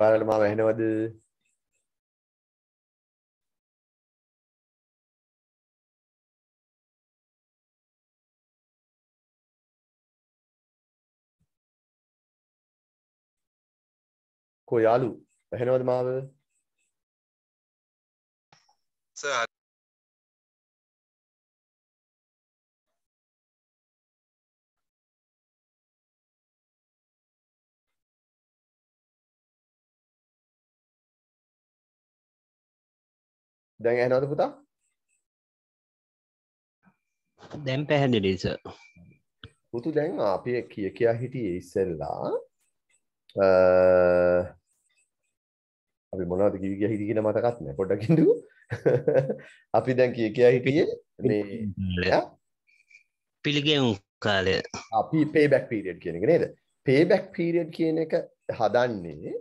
ඔයාලට මාව ඇහෙනවද කෝ යාලු? ඇහෙනවද මාව? සර් දැන් ඇහෙනවද පුතා? දැම් පැහැදිලිස පුතු දැන් අපි කිය කියා හිටියේ ඉස්සෙල්ලා. අපි මොනවද කිවි කියා හිටියේ කියලා මතකත් නැහැ පොඩ්ඩක් ඉඳු. අපි දැන් කිය කියා හිටියේ මේ ඈ? පිළිගෙවුම් කාලය. අපි පේබැක් පීරියඩ් කියන එක නේද? පේබැක් පීරියඩ් කියන එක හදන්නේ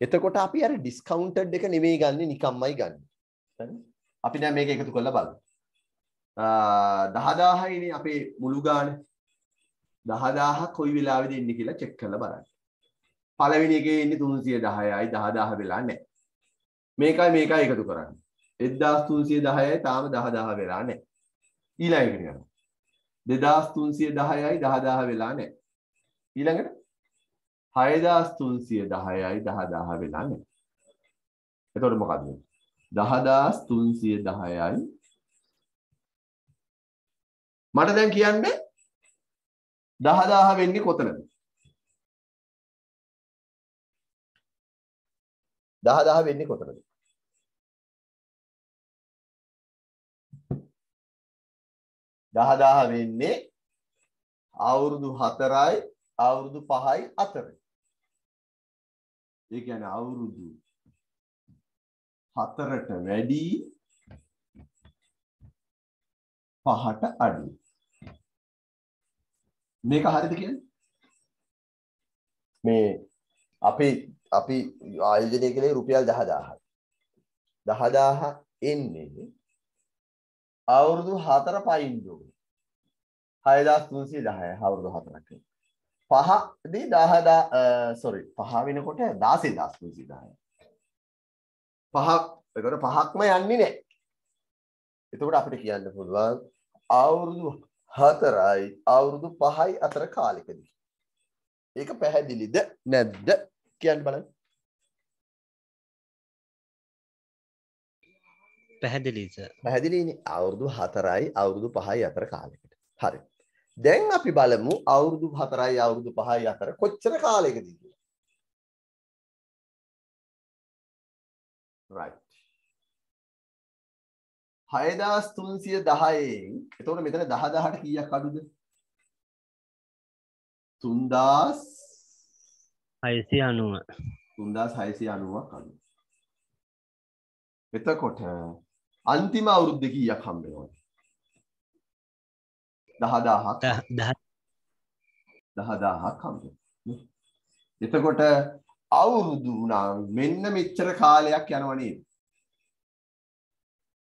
එතකොට අපි අර ඩිස්කවුන්ටඩ් එක නෙවෙයි ගන්න නිකම්මයි ගන්න? අපි දැන් මේක එකතු කරලා බලමු. දහ දාහයිනේ අපේ මුළු ගාන. දහදාහ කොයි වෙලාවෙද ඉන්නේ කියලා චෙක් කරලා බලන්න. පළවෙනි එකේ ඉන්නේ 310යි 10000 වෙලා නැහැ. මේකයි මේකයි එකතු කරන්න. 1310යි තාම 10000 වෙලා නැහැ. ඊළඟ එකට යනවා. 2310යි 10000 වෙලා නැහැ. ඊළඟට 6310යි 10000 වෙලා නැහැ. එතකොට මොකද්ද? 10310යි මට දැන් කියන්න 10000 වෙන්නේ කොතනද? 10000 වෙන්නේ කොතනද? දහදාහ වෙන්නේ අවුරුදු හතරයි අවුරුදු පහයි අතර. ඒ කියන්නේ අවුරුදු හතරට වැඩි පහට අඩු. මේක හරිද කියන්නේ? මේ අපි අපි ආයෝජනය කළේ රුපියල් 10000යි. 10000 එන්නේ අවුරුදු 4 පයින් දුන්නේ. 6310 අවුරුදු 4ක්. පහ දී 10000 සෝරි පහ වෙනකොට 16310. පහ එතකොට පහක්ම යන්නේ නැහැ. එතකොට අපිට කියන්න පුළුවන් අවුරුදු 4යි අවුරුදු 5යි අතර කාලෙකදී. ඒක පැහැදිලිද නැද්ද කියන්න බලන්න. පැහැදිලිස පැහැදිලිනේ අවුරුදු 4යි අවුරුදු 5යි අතර කාලෙකට. හරි. දැන් අපි බලමු අවුරුදු 4යි අවුරුදු 5යි අතර කොච්චර කාලයකදී කියලා. Right. 6310න් එතකොට මෙතන 10000ට කීයක් අඩුද? 3000 හයිසි අනුව 3690ක් අඩු. එතකොට අන්තිම අවුරුද්ද කීයක් හම්බ වෙනවද? 10000ක් දහ 10000ක් හම්බ. එතකොට අවුරුදු නම් මෙන්න මෙච්චර කාලයක් යනව නේද?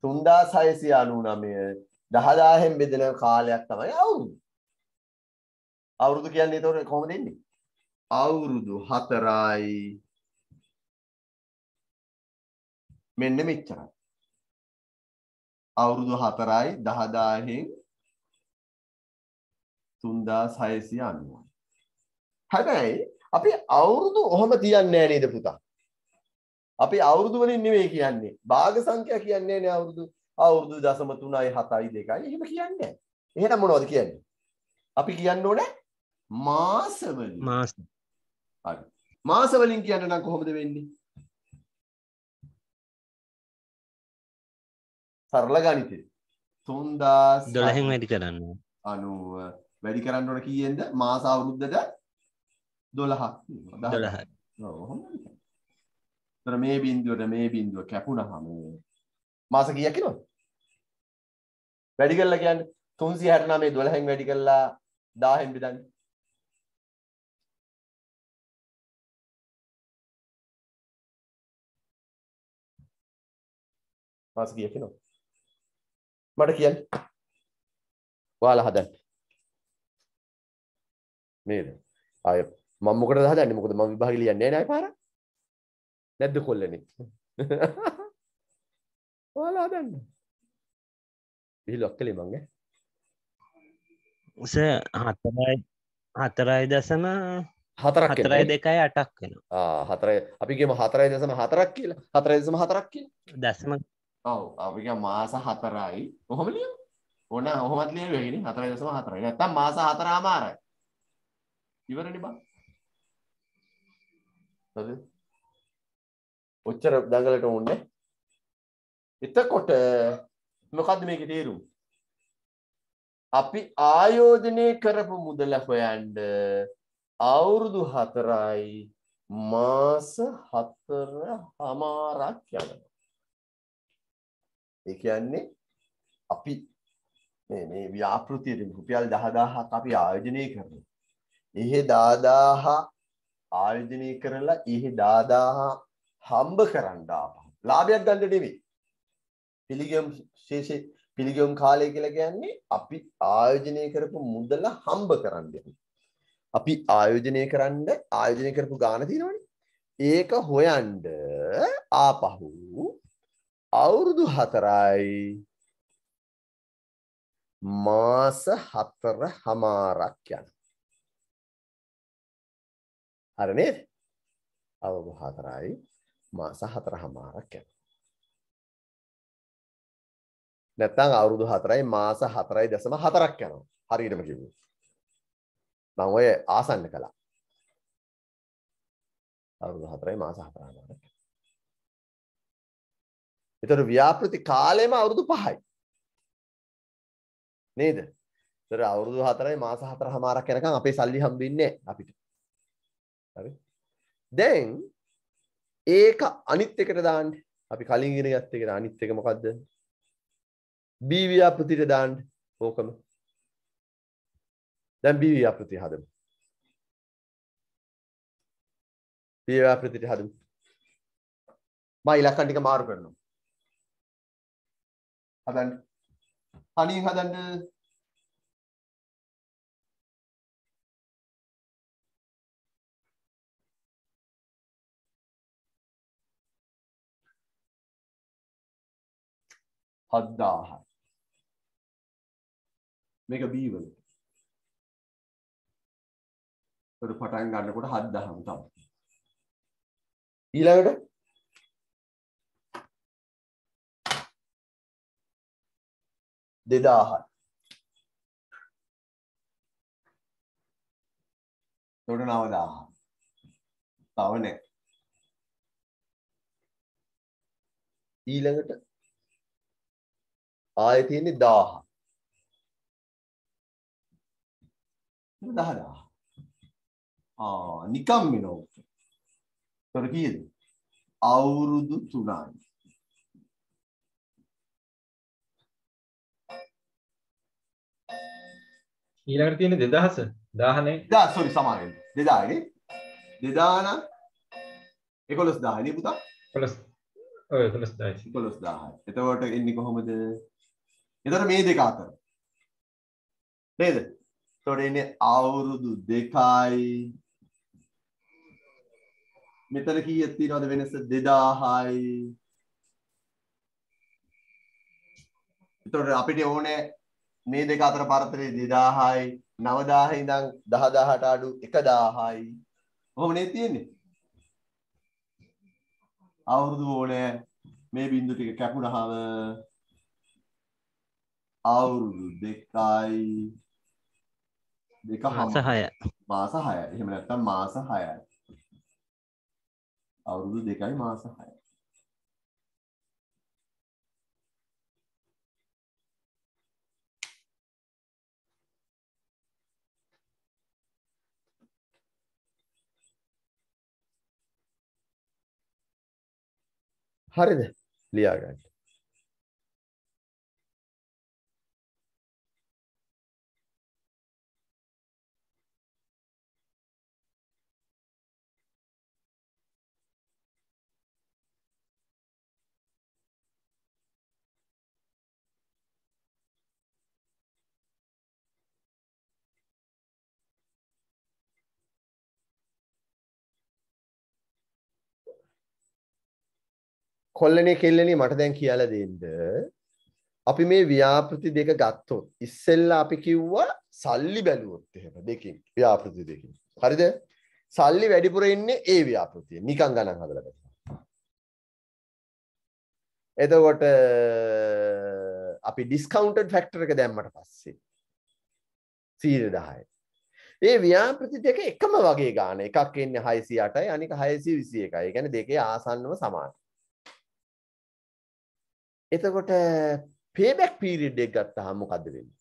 3699 10000න් බෙදෙන කාලයක් තමයි අවුරුදු. අවුරුදු කියන්නේ ඒතකොට කොහොමද එන්නේ? අවුරුදු 4යි මෙන්න මෙච්චරයි. අවුරුදු 4යි 10000න් 3690යි. හැබැයි අපි අවුරුදු ඔහොම තියන්නේ නේද පුතා? අපි අවුරුදු වලින් නෙමෙයි කියන්නේ. භාග සංඛ්‍යා කියන්නේ නේ අවුරුදු. අවුරුදු 0.3යි 7යි 2යි එහෙම කියන්නේ නෑ. එහෙනම් මොනවද කියන්නේ? අපි කියන්න ඕනේ මාස වලින්. මාස හරි. මාස වලින් කියන්න නම් කොහොමද වෙන්නේ? සරල ගණිතය. 3000 දොළහෙන් වැඩි කරන්න අනුව වැඩි කරන්න ඕන කීයෙන්ද මාස අවුරුද්දට 12ක් තියෙනවා. 12යි. ඔව් හොඳයි. ତර මේ බින්දුවට මේ බින්දුව කැපුණාම මාස කීයක් එනවද? වැඩි කළා කියන්නේ 369 12න් වැඩි කළා 1000න් බෙදන්නේ. මාස කීයක් එනවද? මට කියන්න. ඔයාලා හදන්න. නේද? ආය මම මොකටද හදන්නේ? මොකද මම විභාගෙ ලියන්නේ නේ පාර. නැද්ද කොල්ලනේ? ඔයාලා හදන්න. විහිළු අක්කලේ මං ඈ. ස හතරයි හතරයි දසම හතරක් හතරයි. දෙකයි අටක් වෙන ආ හතරයි. අපි කියමු හතරයි දශම හතරක් කියලා. හතරයි දශම හතරක් කියලා? දසම. ඔව් අපි කියමු මාස හතරයි. කොහොම ලියමු. ඕන ඔහොමත් ලියවෙන්නේ හතරයි දශම හතරයි. නැත්තම් මාස හතරමාරයි ඉවරනේ බං හරිද ඔච්චර දඟලට ඕනේ එතකොට මොකද්ද මේකේ තේරුම අපි ආයෝජනය කරපු මුදල හොයන්න අවුරුදු හතරයි මාස හතර හමාරක් යනවා. ඒ කියන්නේ අපි මේ මේ ව්‍යාපෘතියට රුපියල් 10000ක් අපි ආයෝජනය කරනවා. එහෙ 10000 ආයෝජනය කරලා එහෙ 10000 හම්බ කරන්න ආපහු. ලාභයක් ගන්න නෙවෙයි. පිළිගම් ශේෂේ පිළිගම් කාලය කියලා කියන්නේ අපි ආයෝජනය කරපු මුදල හම්බ කරන්න යන්නේ. අපි ආයෝජනය කරන්න ආයෝජනය කරපු ගාන තියෙනවනේ. ඒක හොයන්න ආපහු අවුරුදු 4යි මාස 4 හමාරක් යන. හරි නේද? අවුරුදු 4යි මාස 4 හමාරක් යන. නැත්තම් අවුරුදු 4යි මාස 4යි දශම 4ක් යනවා. හරියටම කිව්වොත්. මම ඔය ආසන්න කළා. අවුරුදු 4යි මාස 4යි. ඒතර ව්‍යාපෘති කාලෙම අවුරුදු 5යි. නේද? ඒතර අවුරුදු 4යි මාස 4මාරක් යනකම් අපේ සල්ලි හම්බෙන්නේ අපිට. හරි? දැන් ඒක අනිත් එකට දාන්න. අපි කලින් ඉගෙන ගත්ත එකට අනිත් එක මොකද්ද? B ව්‍යාපෘතියට දාන්න. ඕකම. දැන් B ව්‍යාපෘතිය හදමු. B ව්‍යාපෘතියට හදමු. මම ඉලක්කම් ටික මාරු කරනවා. හදන්න. තනියෙන් හදන්න. හද්දාහයි. මේක B වල. ඒකට පටන් ගන්නකොට 7000ම තමයි. ඊළඟට දෙදාහයි. තොට නවදාහ. තව නෑ. ඊළඟට ආය තියෙන්නේ දාහ. දහදාහ. ආ නිකම් වෙනවා. තොර කීයද? අවුරුදු 3යි. ඊළඟට තියෙන 2000 1000නේ දා සොරි සමාවෙන්න. 2000 නේ. 2000 නම් 11000 නේ පුතා. 11 ඔය 11000 11000. එතකොට එන්නේ කොහොමද? එතකොට මේ දෙක අතර. නේද? එතකොට එන්නේ අවුරුදු දෙකයි මෙතන කීයක් තියෙනවද වෙනස 2000යි. එතකොට අපිට ඕනේ මේ දෙක අතර පරතරය 2000යි 9000 ඉඳන් 10000ට අඩු 1000යි. කොහොම නේ තියෙන්නේ? අවුරුදු ඕනේ මේ බින්දු ටික කැපුණාම අවුරුදු දෙකයි දෙක මාස හම හය මාස 6යි. එහෙම නැත්නම් මාස 6යි. අවුරුදු දෙකයි මාස 6යි. හරිද? ලියා ගන්න. කොල්ලනේ කෙල්ලනේ මට දැන් කියලා දෙන්න. අපි මේ ව්‍යාපෘති දෙක ගත්තොත් ඉස්සෙල්ලා අපි කිව්වා සල්ලි බැලුවොත් එහෙම දෙකින් ව්‍යාපෘති දෙකින්. හරිද? සල්ලි වැඩිපුර ඉන්නේ ඒ ව්‍යාපෘතිය. නිකන් ගණන් හදලා බලන්න. එතකොට අපි ඩිස්කවුන්ටඩ් ෆැක්ටර් එක දැම්මට පස්සේ 110යි. ඒ ව්‍යාපෘති දෙක එකම වගේ ගාන එකක් එන්නේ 608යි අනික 621යි. ඒ කියන්නේ දෙකේ ආසන්නව සමානයි. එතකොට පේබැක් පීරියඩ් එක ගත්තාම මොකද්ද වෙන්නේ?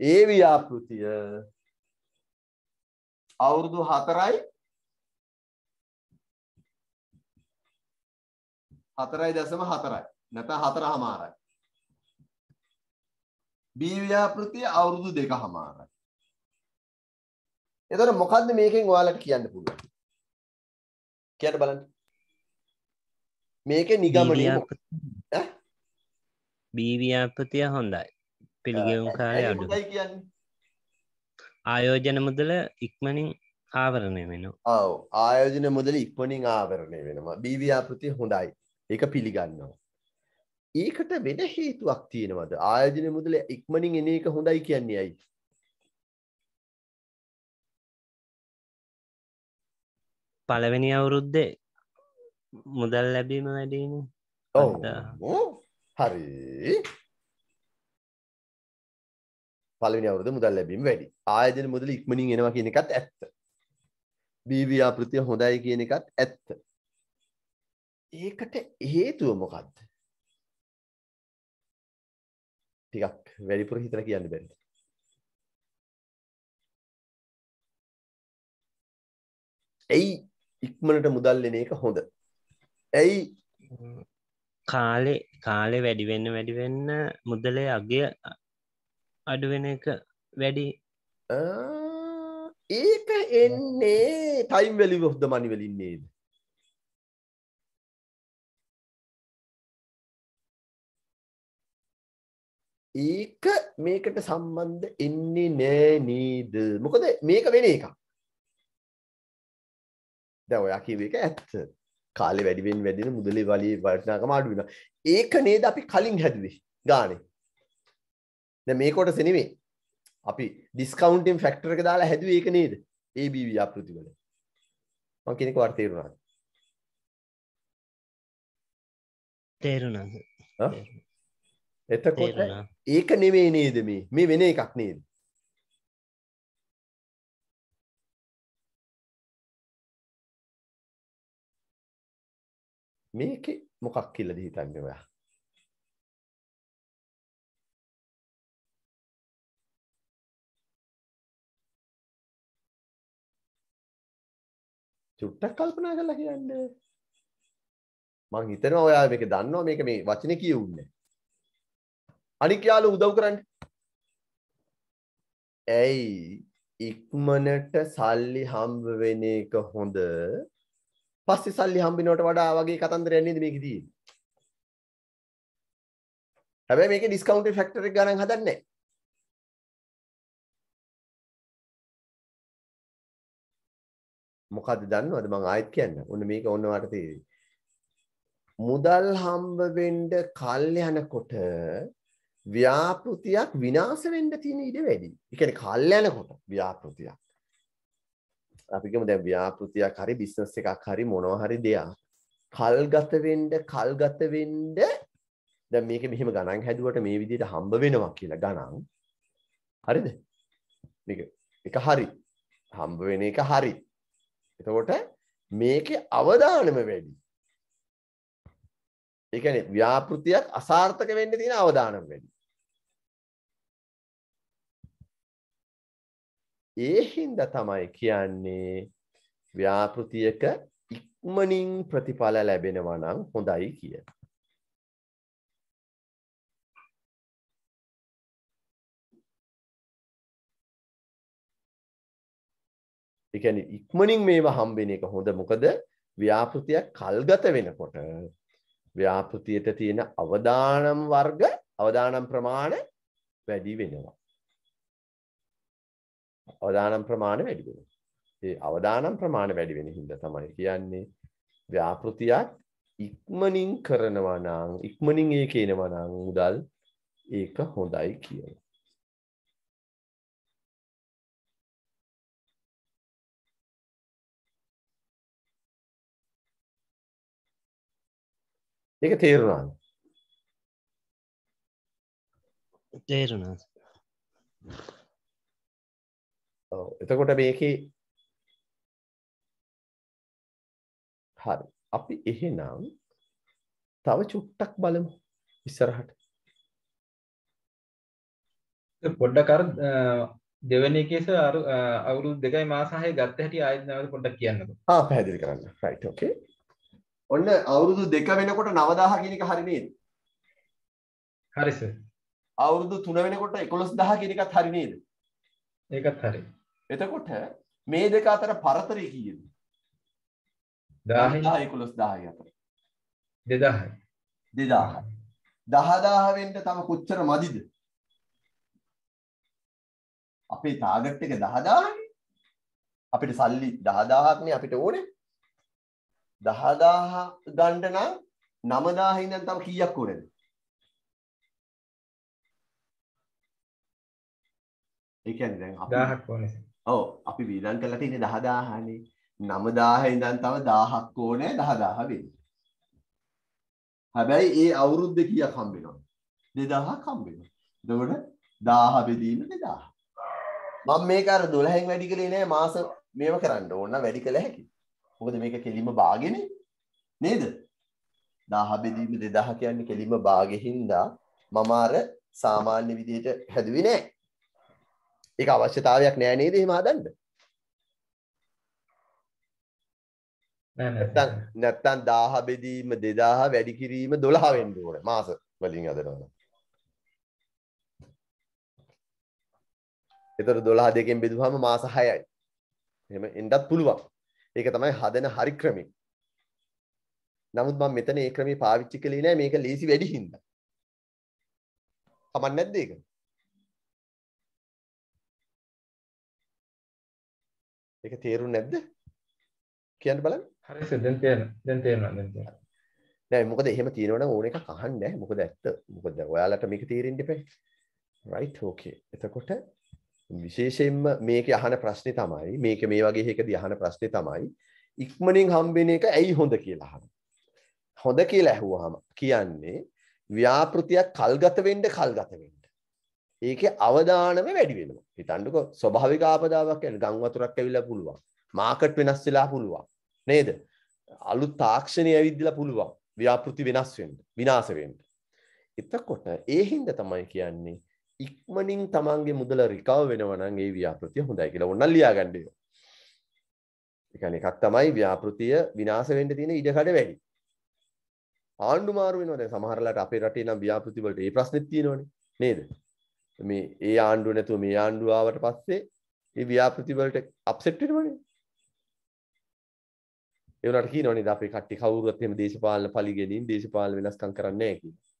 ඒ ව්‍යාපෘතිය අවුරුදු 4යි 4.4යි නැත්නම් 4මාරයි. B ව්‍යාපෘතිය අවුරුදු 2මාරයි. එතකොට මොකද්ද මේකෙන් ඔයාලට කියන්න පුළුවන්? කියන්න බලන්න. මේකේ නිගමනය ඈ බීව්‍යාපතිය හොඳයි පිළිගෙවුම් කාලය අඩු. ආයෝජන මුදල ඉක්මනින් ආවරණය වෙනවා ඔව් ආයෝජන මුදල ඉක්මනින් ආවරණය වෙනවා. B ව්‍යාපෘතිය හොඳයි. ඒක පිළිගන්නවා. ඒකට වෙන හේතුවක් තියෙනවද? ආයෝජන මුදල ඉක්මනින් එන එක හොඳයි කියන්නේ ඇයි? පළවෙනි අවුරුද්දේ මුදල් ලැබීම වැඩීම ඔව්. අද- ඔව්. හරි. පළවෙනි අවුරුද්ද මුදල් ලැබීම වැඩි. ආයෝජන මුදල ඉක්මනින් එනවා කියන එකත් ඇත්ත. B ව්‍යාපෘතිය හොඳයි කියන එකත් ඇත්ත. ඒකට හේතුව මොකක්ද? ටිකක් වැඩිපුර හිතලා කියන්න බැරිද? ඇයි ඉක්මනට මුදල් එන එක හොඳ? ඇයි කාලේ කාලෙ වැඩිවෙන්න වැඩිවෙන්න මුදලේ අගය අඩුවෙන එක වැඩි ආ, ඒක එන්නේ ටයිම් වැලි of the money වලින් නේද? ඒක මේකට සම්බන්ධ එන්නේ නෑ නේද? මොකද මේක වෙන එකක්. දැන් ඔයා කියව එක ඇත්ත. කාලේ වැඩි වෙන්න වැඩි වෙන මුදලේ වලිය වටිනාකම අඩු වෙනවා. ඒක නේද අපි කලින් හැදුවේ ගානේ. මේ කොටස නෙමෙයි. අපි ඩිස්කවුන්ටින් ෆැක්ටර් එක දාලා හැදුවේ ඒක නේද? ABV ආකෘති වල. එක වට තේරුණාද? තේරුණා? එතකොට ඒක නෙමෙයි නේද මේ? මේ වෙන එකක් නේද? මේකේ මොකක් කියලාද හිතන්නේ ඔයා? චුට්ටක් කල්පනා කරලා කියන්න. මං හිතනවා ඔයා මේක දන්නවා මේක මේ වචනේ කියුන්නේ. අනික් යාළුවෝ උදව් කරන්න. ඇයි ඉක්මනට සල්ලි හම්බ වෙන එක හොඳ පස්සේ සල්ලි හම්බෙනවට වඩා වගේ කතන්දරයක් නේද මේකේ තියෙන්නේ. හැබැයි මේකේ ඩිස්කවුන්ට් ෆැක්ටර් එක ගණන් හදන්නේ නැහැ. මොකද්ද දන්නවද මං ආයෙත් කියන්න. ඔන්න මේක ඔන්න වට තේරෙයි. මුදල් හම්බ වෙන්න කල් යනකොට ව්‍යාපෘතියක් විනාශ වෙන්න තියෙන ඉඩ වැඩි. ඒ කියන්නේ කල් යනකොට ව්‍යාපෘතියක්. අපි කියමු දැන් ව්‍යාපෘතියක් හරි බිස්නස් එකක් හරි මොනවා හරි දෙයක්. කල්ගත වෙන්න කල්ගත වෙන්න දැන් මේක මෙහෙම ගණන් හැදුවට මේ විදිහට හම්බ වෙනවා කියලා ගණන්. හරිද? මේක එක හරි. හම්බ වෙන එක හරි. එතකොට මේකේ අවදානම වැඩි. ඒ කියන්නේ ව්‍යාපෘතියක් අසාර්ථක වෙන්න තියෙන අවදානම වැඩි. ඒ හින්දා තමයි කියන්නේ ව්‍යාපෘතියක ඉක්මනින් ප්‍රතිඵල ලැබෙනවා නම් හොඳයි කිය. ඒ කියන්නේ ඉක්මනින් මේවා හම්බෙන එක හොඳ මොකද ව්‍යාපෘතියක් කල්ගත වෙනකොට ව්‍යාපෘතියට තියෙන අවදානම් වර්ග අවදානම් ප්‍රමාණය වැඩි වෙනවා. අවදානම් ප්‍රමාණය වැඩි වෙනවා. ඒ අවදානම් ප්‍රමාණය වැඩි වෙන හින්දා තමයි කියන්නේ ව්‍යාපෘතියක් ඉක්මනින් කරනවා නම් ඉක්මනින් ඒක එනවා නම් මුදල් ඒක හොඳයි කියලා. ඒක තේරුණාද? තේරුණා ඔව් එතකොට මේකේ හරි. අපි එහෙනම් තව චුට්ටක් බලමු ඉස්සරහට. පොඩ්ඩක් අර දෙවැනි එකේස අර අවුරුදු දෙකයි මාස හය ගත්ත හැටි ආයෙත් නැවත පොඩ්ඩක් කියන්නකෝ. ආ පැහැදිලි කරන්න. රයිට් ඕකේ ඔන්න අවුරුදු දෙක වෙනකොට 9000 කියන එක හරි නේද? හරි සර්. අවුරුදු 3 වෙනකොට 11000 කියන එකත් හරි නේද? ඒකත් හරි. එතකොට මේ දෙක අතර පරතරය කීයද? 1000 11000 අතර. 2000යි. 2000 10000 වෙන්න තව කොච්චර මදිද? අපේ ටාගට් එක 10000නේ අපිට සල්ලි 10000ක් නේ අපිට ඕනේ. 10000 ගන්න නම් 9000 ඉඳන් තව කීයක් ඕනේද? ඒ කියන්නේ දැන් අපි 1000ක් ඕනේ. සර්. ඔව් අපි වීදම් කරලා තියෙන්නේ 10000නේ 9000 ඉඳන් තව 1000ක් ඕනේ 10000 වෙන්න. හැබැයි ඒ අවුරුද්දේ කීයක් හම්බ වෙනවද? 2000ක් හම්බ වෙනවා. එතකොට 1000 බෙදීම 2000. මම මේක අර 12න් වැඩි කළේ නෑ මාස මේව කරන්න ඕන නම් වැඩි කළ හැකියි. මොකද මේක කෙලින්ම භාගෙනේ නේද? 1000 බෙදීම 2000 කියන්නේ කෙලින්ම භාගෙ හින්දා මම අර සාමාන්‍ය විදිහට හැදුවේ නෑ. ඒක අවශ්‍යතාවයක් නෑ නේද එහෙම හදන්න? නැත්තම් නැත්තම් 1000 බෙදීම 2000 වැඩි කිරීම 12 වෙන්න ඕනේ මාස වලින් හදනවා. ඒතර 12 දෙකෙන් බෙදුවම මාස 6යි. එහෙම එන්නත් පුළුවන්. ඒක තමයි හදන හරි ක්‍රමය. නමුත් මම මෙතන ඒ ක්‍රමේ පාවිච්චි කළේ නෑ මේක ලීසි වැඩි හින්දා. කමක් නැද්ද ඒක? ඒක තේරුන්නේ නැද්ද? කියන්න බලන්න. හරි සර් දැන් තේරෙනවා. දැන් තේරෙනවා දැන් තේරෙනවා. නෑ මොකද එහෙම තියෙනවනම් ඕන එකක් අහන්න නැහැ. මොකද ඇත්ත. මොකද ඔයාලට මේක තේරෙන්න ඉපේ. right okay. එතකොට විශේෂයෙන්ම මේකේ අහන ප්‍රශ්නේ තමයි මේක මේ වගේ එකදී අහන ප්‍රශ්නේ තමයි ඉක්මනින් හම්බෙන එක ඇයි හොඳ කියලා අහන. හොඳ කියලා ඇහුවාම කියන්නේ ව්‍යාපෘතියක් කල්ගත වෙන්න කල්ගත වෙන්න. ඒකේ අවදානම වැඩි වෙනවා. හිතන්නකෝ ස්වභාවික ආපදාවක් කියන්නේ ගම් වතුරක් ඇවිල්ලා පුළුවන්. මාකට් වෙනස් වෙලා පුළුවන්. නේද? අලුත් තාක්ෂණය ඇවිදලා පුළුවන්. ව්‍යාපෘති වෙනස් වෙන්න, විනාශ වෙන්න. එතකොට ඒ හින්දා තමයි කියන්නේ ඉක්මනින් තමන්ගේ මුදල රිකව වෙනවා නම් ඒ ව්‍යාපෘතිය හොඳයි කියලා ඕනනම් ලියාගන්න ඒක. ඒ කියන්නේ එකක් තමයි ව්‍යාපෘතිය විනාශ වෙන්න තියෙන ඉඩකඩ වැඩි. ආණ්ඩු මාරු වෙනවා දැන් සමහරලාට අපේ රටේ නම් ව්‍යාපෘති වලට ඒ ප්‍රශ්නෙත් තියෙනවනේ නේද? මේ ඒ ආණ්ඩුව නැතුව මේ ආණ්ඩුව ආවට පස්සේ මේ ව්‍යාපෘති වලට අප්සෙට් වෙනවනේ. ඒ වුණාට කියනවනේ ද අපේ කට්ටිය කවුරුවත් එහෙම දේශපාලන පලි ගැනීම දේශපාලන වෙනස්කම් කරන්නේ නැහැ කියලා.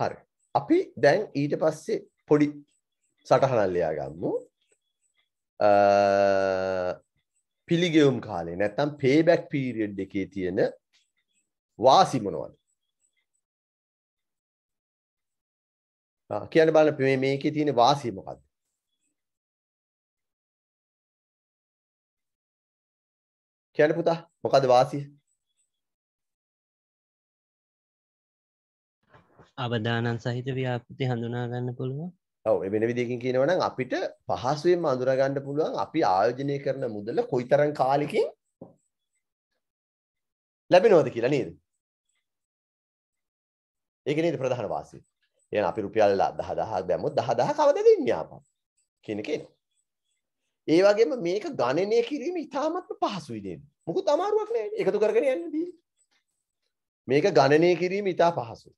හරි. අපි දැන් ඊට පස්සේ පොඩි සටහනක් ලියා ගමු. අ පිළිගෙවුම් කාලේ නැත්තම් පේබැක් පීරියඩ් එකේ තියෙන වාසි මොනවද? ආ කියන්න බලන්න මේ මේකේ තියෙන වාසිය මොකද්ද? කියන්න පුතා මොකද්ද වාසිය? අවදානන් සහිත ව්‍යාපෘති හඳුනා ගන්න පුළුවන් ඔව් ඒ වෙන විදිහකින් කියනවා නම් අපිට පහසුවෙන්ම අඳුර ගන්න පුළුවන් අපි ආයෝජනය කරන මුදල කොයිතරම් කාලෙකින් ලැබෙනවද කියලා නේද? ඒක නේද ප්‍රධාන වාසිය. එහෙනම් අපි රුපියල් 10000ක් දැම්මොත් 10000 කවද දෙන්නේ ආපහු කියන එක එනවා. ඒ වගේම මේක ගණනය කිරීම ඉතාමත්ම පහසුයි නේද? මොකුත් අමාරුවක් නෑ. එකතු කරගෙන යන්න දී. මේක ගණනය කිරීම ඉතා පහසුයි.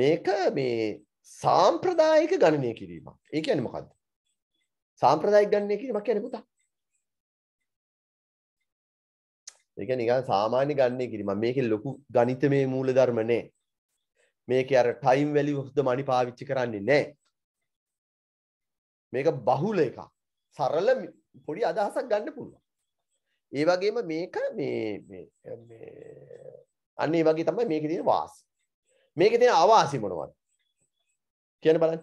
මේක මේ සාම්ප්‍රදායික ගණනය කිරීමක්. ඒ කියන්නේ මොකද්ද? සාම්ප්‍රදායික ගණනය කිරීමක් කියන්නේ පුතා. ඒක නිකන් සාමාන්‍ය ගණනය කිරීම. මේකේ ලොකු ගණිතමය මූලධර්ම නෑ. මේකේ අර time value of the money පාවිච්චි කරන්නේ නෑ. මේක බහුල එකක්. සරල පොඩි අදහසක් ගන්න පුළුවන්. ඒ වගේම මේක මේ මේ අන්න ඒ වගේ තමයි මේකේ තියෙන වාසි. මේකේ තියෙන අවාසි මොනවද? කියන්න බලන්න.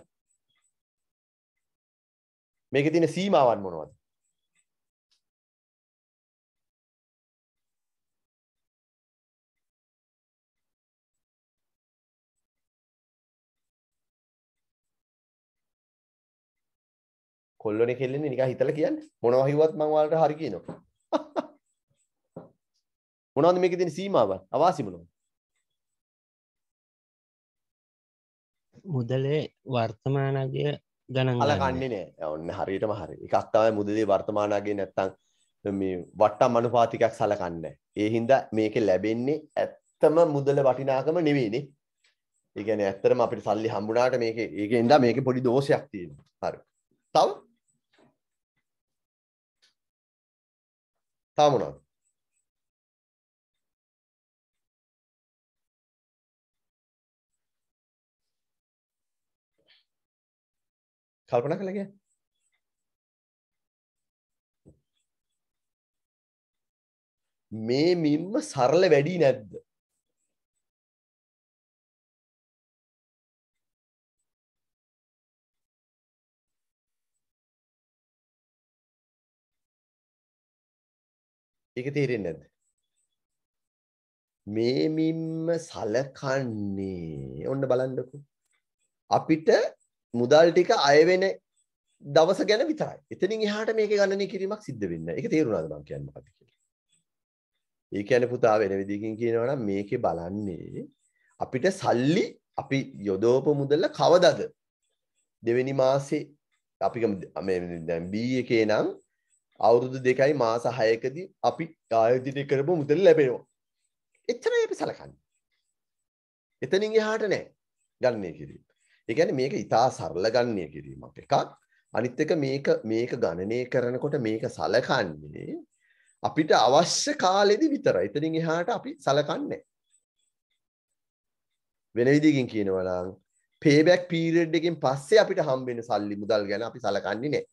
මේකේ තියෙන සීමාවන් මොනවද? කොල්ලොනේ කෙල්ලෙන්නේ නිකන් හිතලා කියන්නේ මොනවා හිව්වත් මං ඔයාලට හරි කියනවා මොනවද මේකේ තියෙන සීමාවන් අවාසි මොනවද මුදලේ වර්තමානගය ගණන් අලකන්නේ නෑ. ඔන්න හරියටම හරි. එකක් තමයි මුදලේ වර්තමානගේ නැත්තම් මේ වට්ටම් අනුපාතිකයක් සලකන්නේ. ඒ හින්දා මේකේ ලැබෙන්නේ ඇත්තම මුදල වටිනාකම නෙවෙයිනේ ඒ කියන්නේ ඇත්තටම අපිට සල්ලි හම්බුණාට මේකේ ඒකෙන් ඉඳලා මේකේ පොඩි දෝෂයක් තියෙනවා. හරි. තව? තව කල්පනා කළා කියන්නේ මේ මින්ම සරල වැඩි නැද්ද? ඒක තේරෙන්නේ නැද්ද? මේ මින්ම සලකන්නේ ඔන්න බලන්නකෝ. අපිට මුදල් ටික අය වෙන දවස ගැන විතරයි. එතනින් එහාට මේක ගණනය කිරීමක් සිද්ධ වෙන්නේ නැහැ. ඒක තේරුණාද මම කියන්නේ මොකක්ද කියලා? ඒ කියන්නේ පුතා වෙන විදිහකින් කියනවා නම් මේකේ බලන්නේ අපිට සල්ලි අපි යොදවපු මුදල කවදද? දෙවෙනි මාසේ අපි මේ දැන් B එකේ නම් අවුරුදු දෙකයි මාස 6කදී අපි ආයෝජනය කරපු මුදල ලැබෙනවා. එච්චරයි අපි සලකන්නේ. එතනින් එහාට නෑ ගණනය කිරීම. ඒ කියන්නේ මේක ඉතා සරල ගණනය කිරීමක් එකක්. අනිත් එක මේක මේක ගණනය කරනකොට මේක සලකන්නේ අපිට අවශ්‍ය කාලෙදි විතරයි. එතනින් එහාට අපි සලකන්නේ වෙන විදිහකින් කියනවා නම් පේබැක් පීරියඩ් එකෙන් පස්සේ අපිට හම්බෙන සල්ලි මුදල් ගැන අපි සලකන්නේ නැහැ.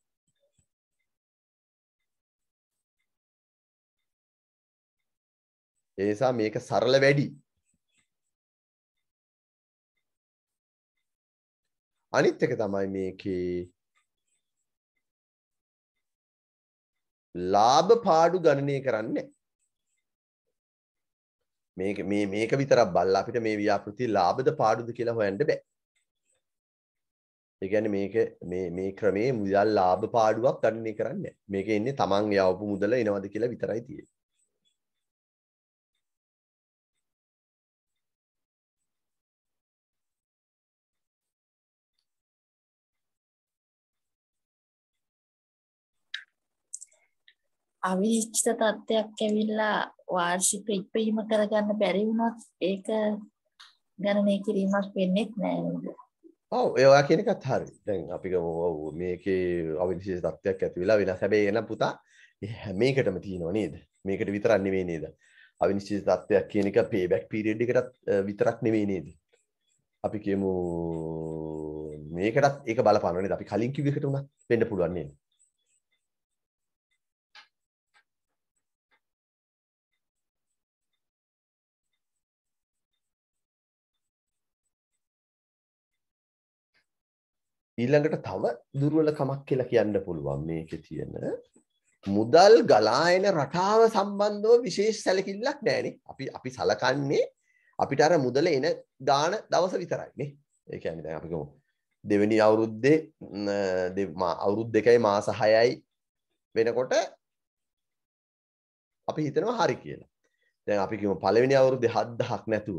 ඒ නිසා මේක සරල වැඩි. අනිත් එක තමයි මේකේ ලාභ පාඩු ගණනය කරන්නේ මේක මේ මේක විතරක් බලලා අපිට මේ ව්‍යාපෘතිය ලාභද පාඩුද කියලා හොයන්න බෑ. ඒ කියන්නේ මේක මේ මේ ක්‍රමයේ මුදල් ලාභ පාඩුවක් ගණනය කරන්නේ මේක එන්නේ තමන් යවපු මුදල එනවද කියලා විතරයි තියෙන්නේ. අවිනිශ්චිත තත්ත්වයක් ඇවිල්ලා වාර්ෂික ඉපීම කරගන්න බැරි වුණොත් ඒක ගණනය කිරීමක් වෙන්නේ නැහැ නේද? ඔව් ඒ ඔයා කියන එකත් හරි. දැන් අපි ගමු ඔව් මේකේ අවිනිශ්චිත තත්ත්වයක් ඇති වෙලා වෙනස් හැබැයි එනම් පුතා හැම එකටම තියෙනව නේද? මේකට විතරක් නෙවෙයි නේද? අවිනිශ්චිත තත්ත්වයක් කියන එක පේබැක් පීරියඩ් එකටත් විතරක් නෙවෙයි නේද? අපි කියමු මේකටත් ඒක බලපානවා නේද? අපි කලින් කිව්ව එකට උනත් වෙන්න පුළුවන් නේද? ඊළඟට තව දුර්වලකමක් කියලා කියන්න පුළුවන් මේකේ තියෙන මුදල් ගලායන රටාව සම්බන්ධව විශේෂ සැලකිල්ලක් නැහැනේ. අපි අපි සලකන්නේ අපිට අර මුදල එන දාන දවස විතරයි නේ. ඒ කියන්නේ දැන් අපි ගමු දෙවෙනි අවුරුද්දේ අවුරුදු දෙකයි මාස 6යි වෙනකොට අපි හිතනවා හරි කියලා. දැන් අපි කියමු පළවෙනි අවුරුද්දේ 7000ක් නැතුව.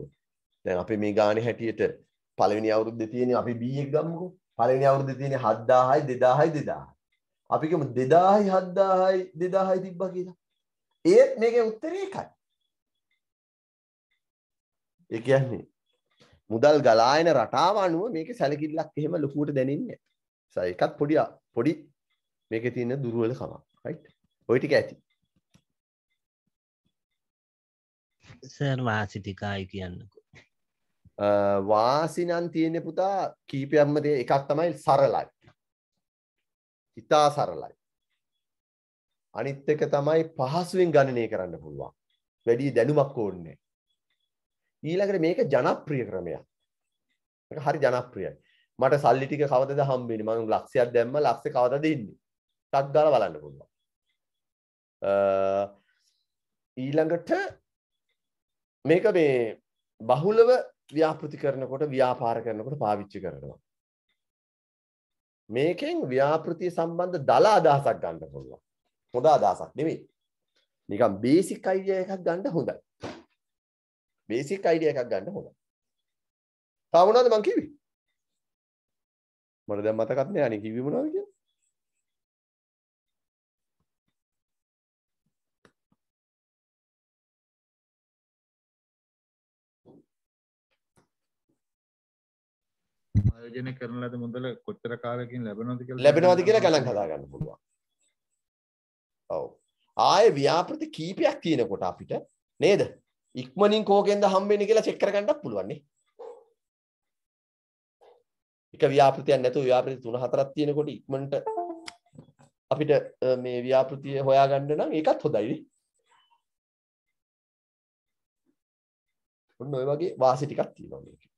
දැන් අපි මේ ගානේ හැටියට පළවෙනි අවුරුද්දේ තියෙන අපි B එක ගමුකෝ. පළවෙනි අවුරුද්දේ තියෙන 7000යි 2000යි 2000යි. අපි කියමු 2000යි 7000යි 2000යි තිබ්බා කියලා. ඒත් මේකේ උත්තරේ එකයි. ඒ කියන්නේ මුදල් ගලායන රටාව අනුව මේකේ සැලකිල්ලක් එහෙම ලොකුවට දැනෙන්නේ නැහැ. ඒකත් පොඩි පොඩි මේකේ තියෙන දුර්වලකමක්. රයිට්. ওই ටික ඇති. සර් වාසිටිකායි කියන්නකෝ වාසිනන් තියෙන පුතා කීපයක්ම එකක් තමයි සරලයි. ඉතා සරලයි. අනිත් එක තමයි පහසුවෙන් ගණනය කරන්න පුළුවන්. වැඩි දැනුමක් ඕන්නේ. ඊළඟට මේක ජනප්‍රිය ක්‍රමයක්. මේක හරි ජනප්‍රියයි. මට සල්ලි ටික කවදද හම්බෙන්නේ? මම ලක්ෂයක් දැම්ම ලක්ෂ කවදද ඉන්නේ? ටක් ගාලා බලන්න පුළුවන්. ඊළඟට මේක මේ බහුලව ව්‍යාපෘති කරනකොට ව්‍යාපාර කරනකොට පාවිච්චි කරනවා. මේකෙන් ව්‍යාපෘතිය සම්බන්ධ දල අදහසක් ගන්න පුළුවන්. හොඳ අදහසක් නෙවෙයි. නිකන් බේසික් අයිඩියා එකක් ගන්න හොඳයි. බේසික් අයිඩියා එකක් ගන්න හොඳයි. තාම මොනවද මං කිව්වේ? මට දැන් මතකත් නෑ අනේ කිව්වේ මොනවද කියලා. ආයෝජනය කරන ලද මුදල කොච්චර කාලයකින් ලැබෙනවද කියලා ලැබෙනවද කියලා ගණන් හදා ගන්න පුළුවන්. ඔව්. ආයේ ව්‍යාපෘති කීපයක් තියෙනකොට අපිට නේද? ඉක්මනින් කෝකෙන්ද හම්බෙන්නේ කියලා චෙක් කරගන්නත් පුළුවන් නේ. එක ව්‍යාපෘතියක් නැතුව ව්‍යාපෘති 3 4ක් තියෙනකොට ඉක්මනට අපිට මේ ව්‍යාපෘතිය හොයාගන්න නම් ඒකත් හොඳයි නේ. ඔන්න ඔය වගේ වාසි ටිකක් තියෙනවා මේකේ.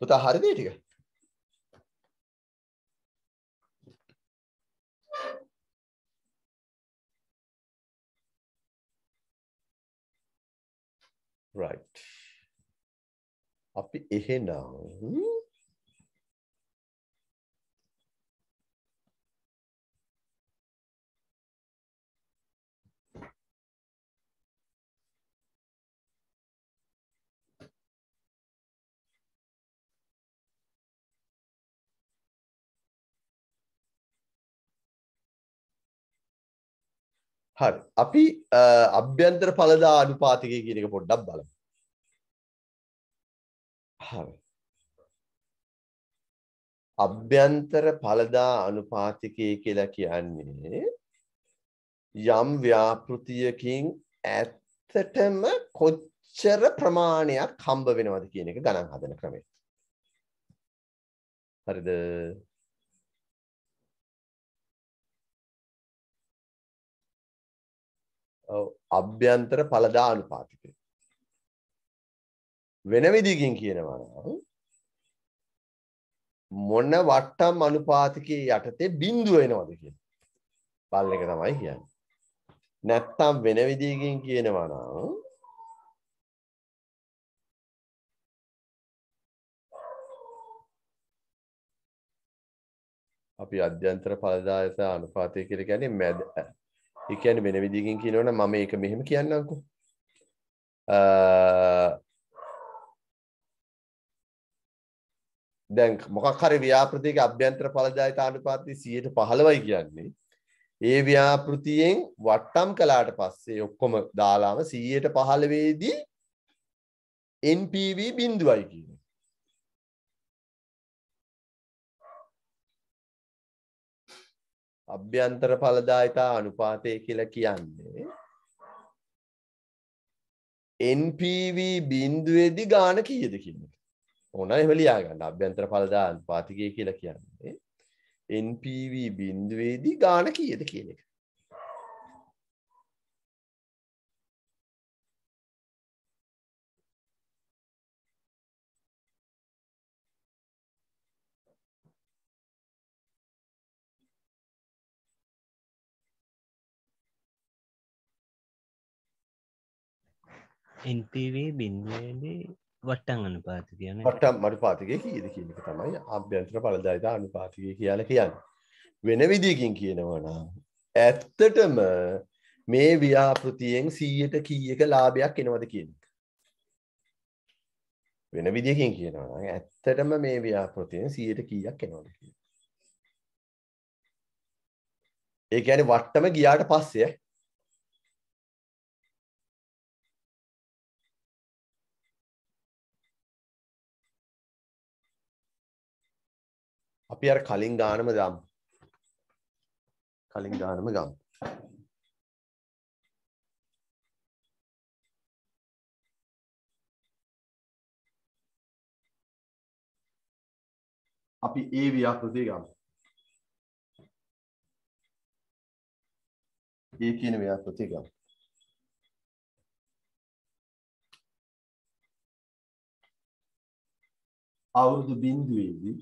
පුතා හරිද ඒ ටික? right අපි එහෙනම් හරි අපි අභ්‍යන්තර ඵලදා අනුපාතිකය කියන එක පොඩ්ඩක් බලමු. හරි. අභ්‍යන්තර ඵලදා අනුපාතිකය කියලා කියන්නේ යම් ව්‍යාපෘතියකින් ඇත්තටම කොච්චර ප්‍රමාණයක් හම්බ වෙනවද කියන එක ගණන් හදන ක්‍රමය. හරිද? අභ්‍යන්තර ඵලදා අනුපාතිකය. වෙන විදිහකින් කියනවා නම් මොන වට්ටම් අනුපාතිකයේ යටතේ බිඳුව එනවද කියන බල එක තමයි කියන්නේ. නැත්තම් වෙන විදිහකින් කියනවා නම් අපි අධ්‍යන්තර ඵලදායක අනුපාතය කියලා කියන්නේ මැද ඒ කියන්නේ වෙන විදිහකින් කියනවනම් මම ඒක මෙහෙම කියන්නම්කෝ. දැන් මොකක් හරි ව්‍යාපෘතියක අභ්‍යන්තර ඵලදායක අනුපාතය 115යි කියන්නේ ඒ ව්‍යාපෘතියෙන් වට්ටම් කළාට පස්සේ ඔක්කොම දාලාම 115 දී NPV බිඳුවයි කියන්නේ. අභ්‍යන්තර ඵලදායිතා අනුපාතය කියලා කියන්නේ NPV බිඳුවේදී ගාන කීයද කියන එක. ඕන එහෙම ලියා ගන්න. අභ්‍යන්තර ඵලදා අනුපාතිකය කියලා කියන්නේ NPV බිඳුවේදී ගාන කීයද කියන එක. NPV බින්දුවේදී වට්ටන් අනුපාති කියන වට්ටම් අනුපාතිකය කීයද කියන එක තමයි අභ්‍යන්තර ඵලදායිතා අනුපාතිකය කියලා කියන්නේ. වෙන විදිහකින් කියනවා නම් ඇත්තටම මේ ව්‍යාපෘතියෙන් 100ට කීයක ලාභයක් එනවද කියන එක. වෙන විදිහකින් කියනවා නම් ඇත්තටම මේ ව්‍යාපෘතියෙන් 100ට කීයක් එනවද කියලා. ඒ කියන්නේ වට්ටම ගියාට පස්සේ අපි අර කලින් ගානම දාමු. කලින් ගානම ගමු. අපි ඒ ව්‍යාපෘතිය ගමු. ඒ කියන ව්‍යාපෘතිය ගමු. අවුරුදු බිඳුවේදී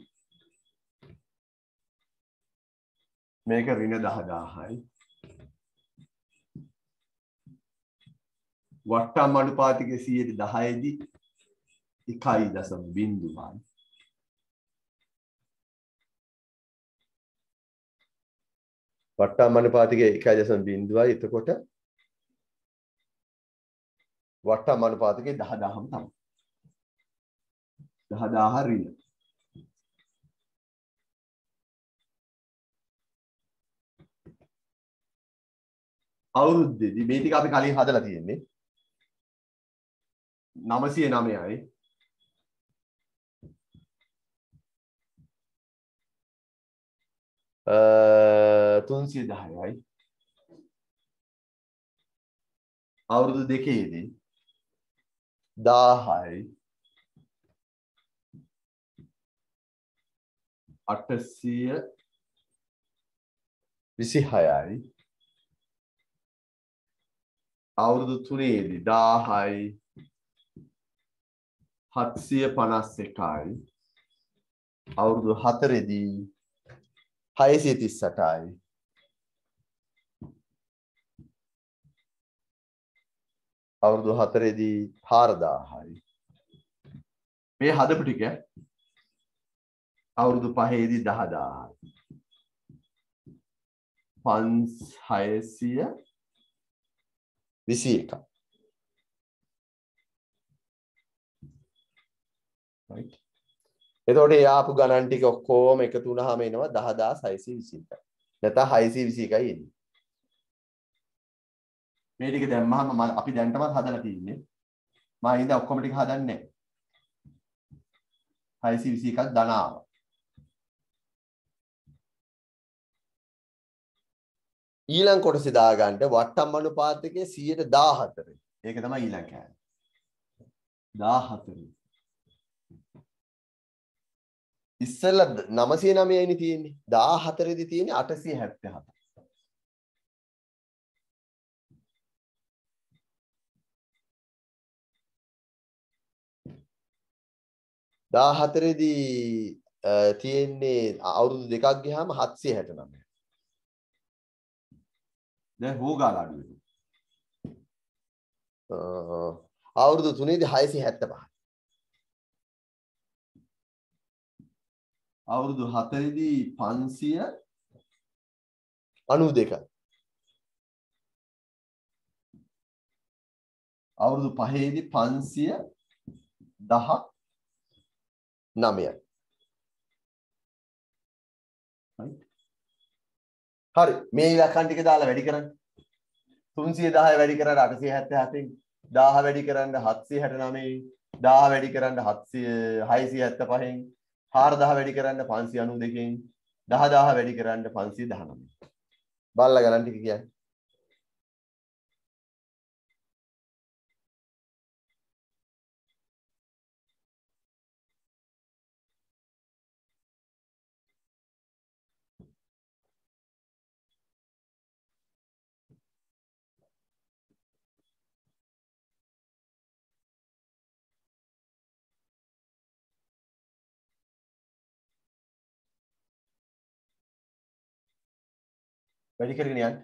මේක ඍණ 10000යි වට්ටම් අනුපාතික 110 දී 1.0යි වට්ටම් අනුපාතික 1.0යි එතකොට වට්ටම් අනුපාතිකේ 10000ම තමයි. 10000 ඍණ. අවුරුද්දේදී මේ ටික අපි කලින් හදලා තියෙන්නේ. 909යි තුන්සිය දහයයි අවුරුදු දෙකේදී දාහයි. අටසිය විසිහයයි. අවුරුදු තුනේදී දාහයි හත්සිය පනස් එකයි අවුරුදු හතරෙදී හයසිය තිස්සටයි අවුරුදු හතරෙදී හාරදාහයි. මේ හදපු ටික අවුරුදු පහේදී දහදාහයි. පන්ස් හයසිය විසි එක එතකොට යාපු ගණන් ටික ඔක්කොම එකතු වුණාම එනවා 10621. නැත්නම් 621යි එන්නේ. මේ ටික දැම්මහම මම අපි දැන්ටමත් හදලා තියෙන්නේ. මම ඉඳ ඔක්කොම ටික හදන්නේ නැහැ. 621ක් ධන ආවා. ඊළඟ කොටසේ දාගන්න වට්ටම් අනුපාතකයේ 114. ඒක තමයි ඊළඟ කෑම. 14. ඉස්සෙල්ලා 909යිනේ තියෙන්නේ 14 දී තියෙන්නේ 877 14 දී තියෙන්නේ අවුරුදු දෙකක් ගියාම 769 දැන් හොගාලා අඩු වෙනවා අවුරුදු 3 දී 675 අවුරුදු හතරදී පන්සිය අනු දෙක අවුරුදු පහේදී පන්සිය දහ නමය හරි. මේ ඉලක්කන් ටික දාලා වැඩි කරන්න. තුන්සිය දහය වැඩි කරන්න අටසිය හැත්ත හතින්. දාහ වැඩි කරන්න හත්සිය හැට නමේ දාහ වැඩි කරන්න හත්සිය හයිසිය හැත්ත පහෙන්. හාරදහ වැඩි කරන්න පන්සි අනු දෙකින් දහදාහ වැඩි කරන්න පන්සි දහනම බල්ල ගණන් ටික කියන්න. වැඩි කරගෙන යන්න.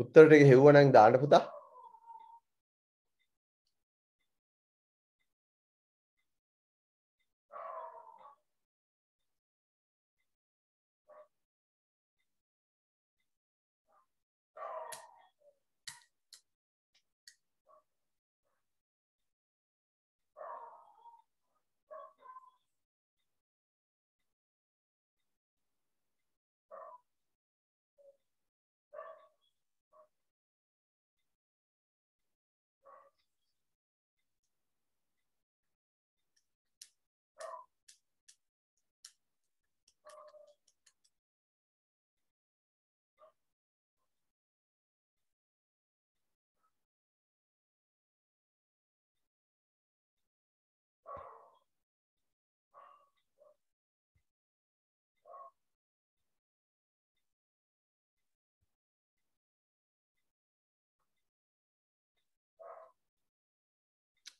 උත්තර ටික හෙව්වනම් දාන්න පුතා.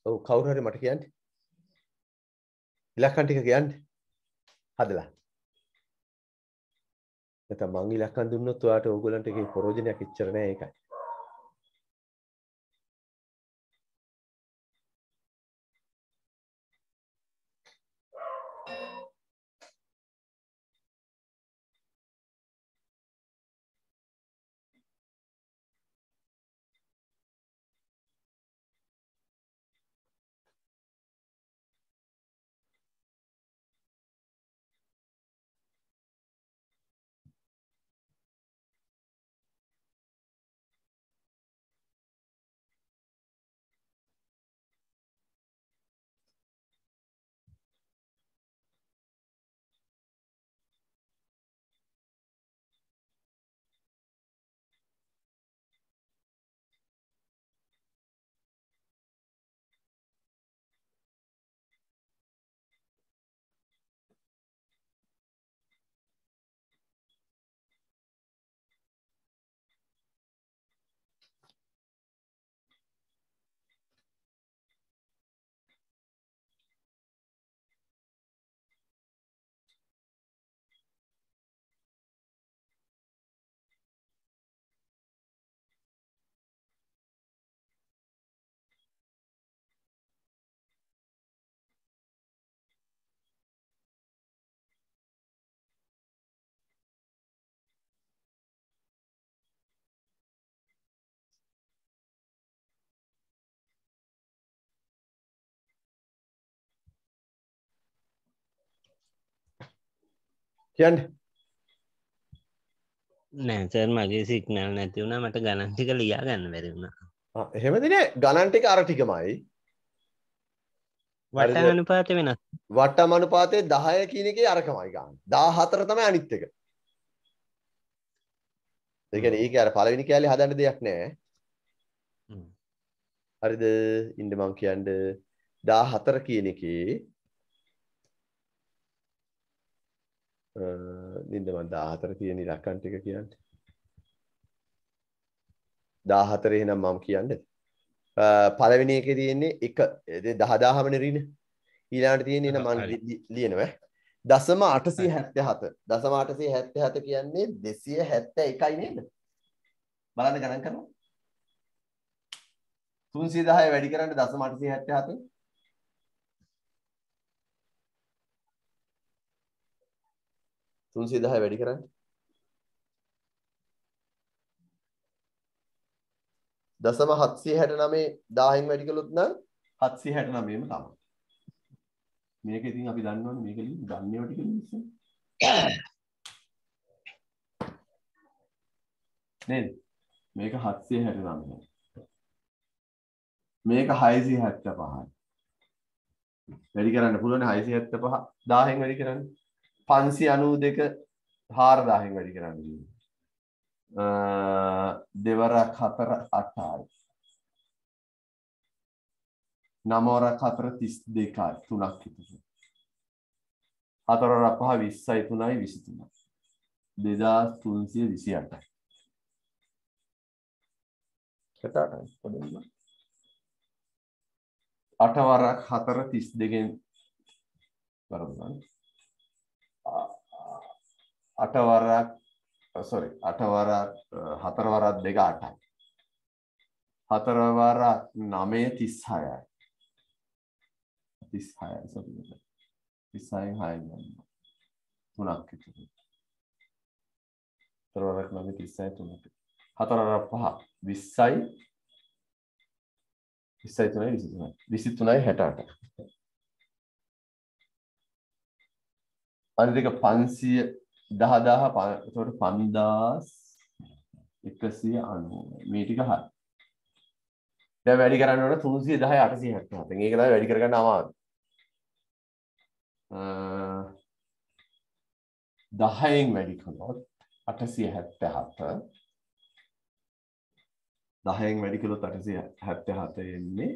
ඔව් කවුරු හරි මට කියන්න ඉලක්කම් ටික කියන්න හදලා. නැත්නම් මං ඉලක්කම් දුන්නොත් ඔයාට ඕගොල්ලන්ට ඒකේ ප්‍රයෝජනයක් එච්චර නෑ ඒකයි. කියන්න? නෑසර් මගේ සික්නල් නැති වුණා. මට ගණන්ටික ලියා ගන්න බැරි වුණා. එහෙමදිනේ ගණන් ටික අර ටිකමයි. වට? අනුපාත වෙනස්. වට්ටම් අනුපාතයේ 10 කියන එකේ අරකමයි ගන්න. 14 තමයි අනිත් එක. ඒ කියන්නේ ඒක අර පළවෙනි කෑල්ලේ හදන්න දෙයක් නෑ. හරිද? ඉන්න මං කියන්න 14 කියන එකේ අ, නින්ද මං 14 කියන ඉලක්කම් ටික කියන්න. 14 එහෙනම් මම කියන්නද? අ, පළවෙනි එකේ තියෙන්නේ 1 10000ම නෙරින ඊළඟට තියෙන්නේ නම් මම ලියනවා ඈ. දශම 877 දශම 877 කියන්නේ 271යි නේද? බලන්න ගණන් කරනවා. 310 වැඩි කරන්න දශම 877 310 වැඩි කරන්න. දශම 769 1000න් වැඩි කළොත් නම්? 769ම තමයි. මේක ඉතින් අපි දන්නවනේ මේක ලියන්න දන්නේ වට කියලා ඉස්සෙල්ලා. නේද? මේක 769යි මේක 675යි වැඩි කරන්න පුළුවන් 675 1000න් වැඩි කරන්න. 592 4000න් වැඩි කරන්න කියනවා. අ, දෙවරක් හතර අටයි. නමවරක් හතර තිස් දෙකයි තුනක් හිතසු හතරවරක් පහ විස්සයි තුනයි විසි තුනයි දෙදස් තුන්සිය විසි අටයි අටවරක් හතර තිස් දෙකෙන් වරදුගන්න අටවරක් සොරි අටවරක් හතරවරක් දෙක අටයි හතරවරක් නමය තිස්හයයි. තිස්හය තිස්සයෙන් හය ගන්න තුනක් තරවරක් නම තිස්සයි තුනට හතරර පහ. විස්සයි. විස්සයි තුනයි විසි තුනයි. විසි තුනයි හැටට. අනික පන්සිය දහදාහ පතට පන්දාස් එකසිය අනු මේටික හයි දැ වැඩි කරන්නට තුන්සිය දහ අටසි හැට හත ඒ කර වැඩි කරගන්න අමාද දහයෙන් වැඩි කළොත් අටසිය හැත්ත හත දහයෙන් වැඩි කළොත් අටසිය හැත්ත හත එන්නේ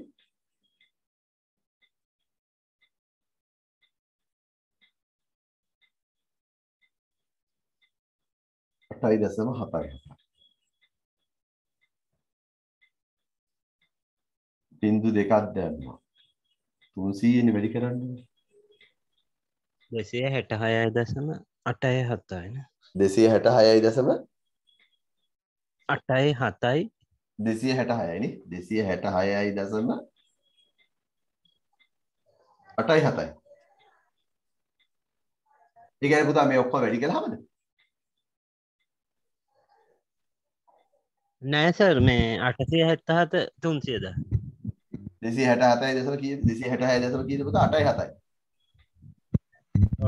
8.77 බින්දු දෙකක් දැම්මා. 300 නේ වැඩි කරන්න? 266.867 නේ 266.87යි 266යි නේ? 266.867 8යි 7යි. ඒ කියන්නේ පුතා මේ ඔක්කොම වැඩි කළාමද? නෑසර් මේ අටසිය හැත්තහත තුන්සියද දෙසි හැට හතයි දෙසම කිය දෙසි හැට හය දෙසම කීද පුතා අටයි හතයි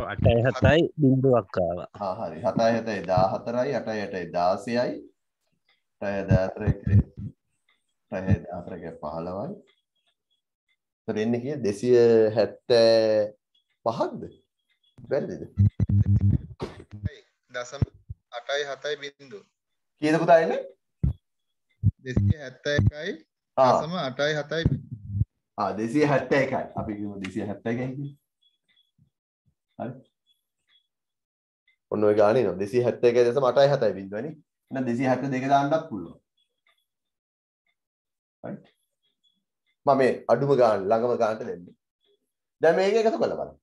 අටයි හතයි බින්දුවක්කාව හරි හතයි හතයි දා හතරයි අටයි අටයි දාසයයි ටය දාතර ටය දාතරක පහලවයි එන්න කිය දෙසිය හැත්ත පහක්ද වැරදිද දසම අටයි හතයි බින්දු කියද පුතා එන්නේ දෙසිය හැත්ත එකයි දසම අටයි හතයි දෙසිය හැත්ත එකයි අපි දෙසිය හැත්ත එකයි ඔන්න ගානේ නම් 271 දශම 8යි 7යි බිඳුවනි එහෙනම් 272 දාන්නත් පුළුවන්. right මම මේ අඩුම ගාන ළඟම ගානට දෙන්නේ. දැන් මේක එකතු කරලා බලන්න.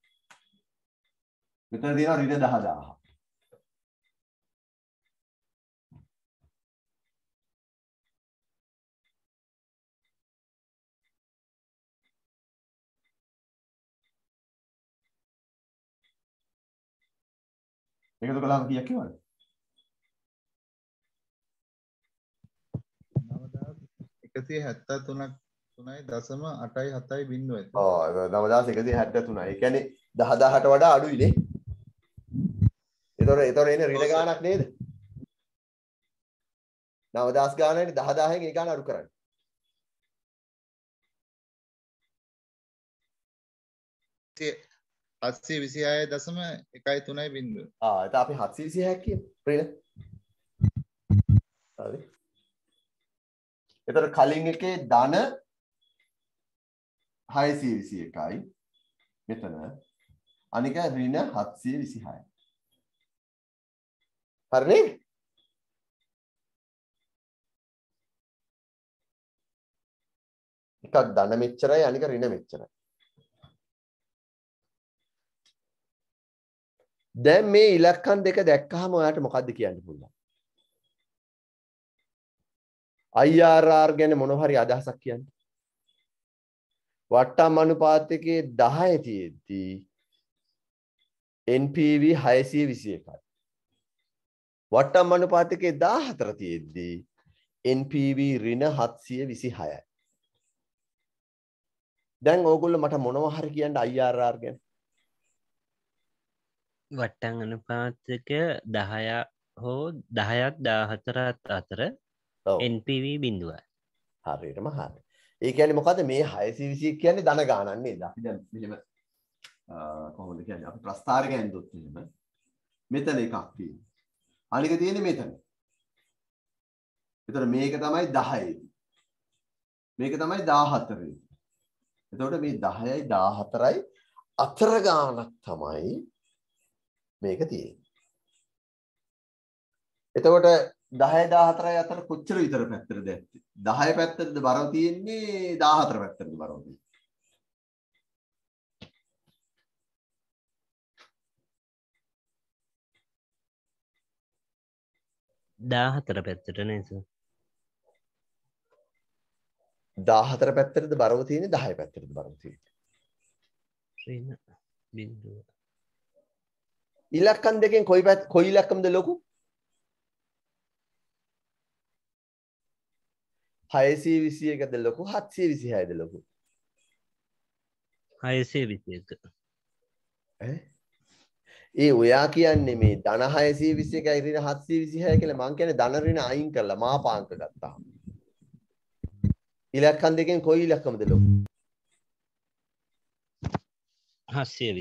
මෙතන තියෙනවා ඍණ 10000 එකතු කළාම කීයක් දසම අටයි හතයි බින්දුව ඇත ඔව් 9163. ඒ කියන්නේ 10000ට වඩා අඩුයිනේ. ඒතොර ඒතොර එන්නේ ඍණ ගාණක් නේද? 9000 ගානනේ 10000න් ඒ ගාන අඩු කරන්නේ. හත්සේ විසි අය දසම එකයි තුනයි බින්දුව ආ එත අපි 726ක් කියමු ඍණ. හරි. එතකොට කලින් එකේ ධන 621යි මෙතන අනික ඍණ 726යි. හරිනේ? එකක් ධන මෙච්චරයි අනික ඍණ මෙච්චරයි. දැන් මේ ඉලක්කම් දෙක දැක්කහම ඔයාට මොකද්ද කියන්න පුළුවන්? IRR ගැන මොන හරි අදහසක් කියන්න. වට්ටම් අනුපාතකයේ 10 තියෙද්දී NPV 621යි. වට්ටම් අනුපාතකයේ 14 තියෙද්දී NPV ඍණ 726යි. දැන් ඕගොල්ලෝ මට මොනවා හරි කියන්න IRR ගැන. වට්ටන් අනුපාතක දහය හෝ දහයත් දාහතරත් අතර. NPV බිඳුව හරියටම හරි. ඒ කියන්නේ මොකද මේ 620 කියන්නේ ධන ගානක් නේද? අපි දැන් අ, කොහොමද කියන්නේ? අපි ප්‍රස්ථාරක එහෙම මෙතන එකක් තියෙනවා. අනික තියෙන්නේ මෙතන. එතකොට මේක තමයි 10 මේක තමයි 14 එතකොට මේ 10යි 14යි අතර ගානක් තමයි මේක තියෙන්නේ. එතකොට 10 14 අතර කොච්චර විතර පැත්තටද ඇත්තේ? 10 පැත්තටද බරව තියෙන්නේ 14 පැත්තටද බරව තියෙන්නේ? දාහතර පැත්තට නේස 14 පැත්තටද බරව තියෙන්නේ 10 පැත්තටද බරව තියෙන්නේ ශ්‍රීන බින්දුව ඉලක්කම් දෙකෙන් කොයි පැත් කොයි ඉලක්කම්ද ලොකු? 621ද ලොකු? 726ද ලොකු? හයසේ විසි එක. ඈ? ඒ ඔයා කියන්නේ මේ ධන 621යි ඍණ 726 කියලා මං කියන්නේ ධන ඍණ අයින් කරලා මාපාංක ගත්තාම. ඉලක්කම් දෙකෙන් කොයි ඉලක්කමද ලොකු? හස්සේ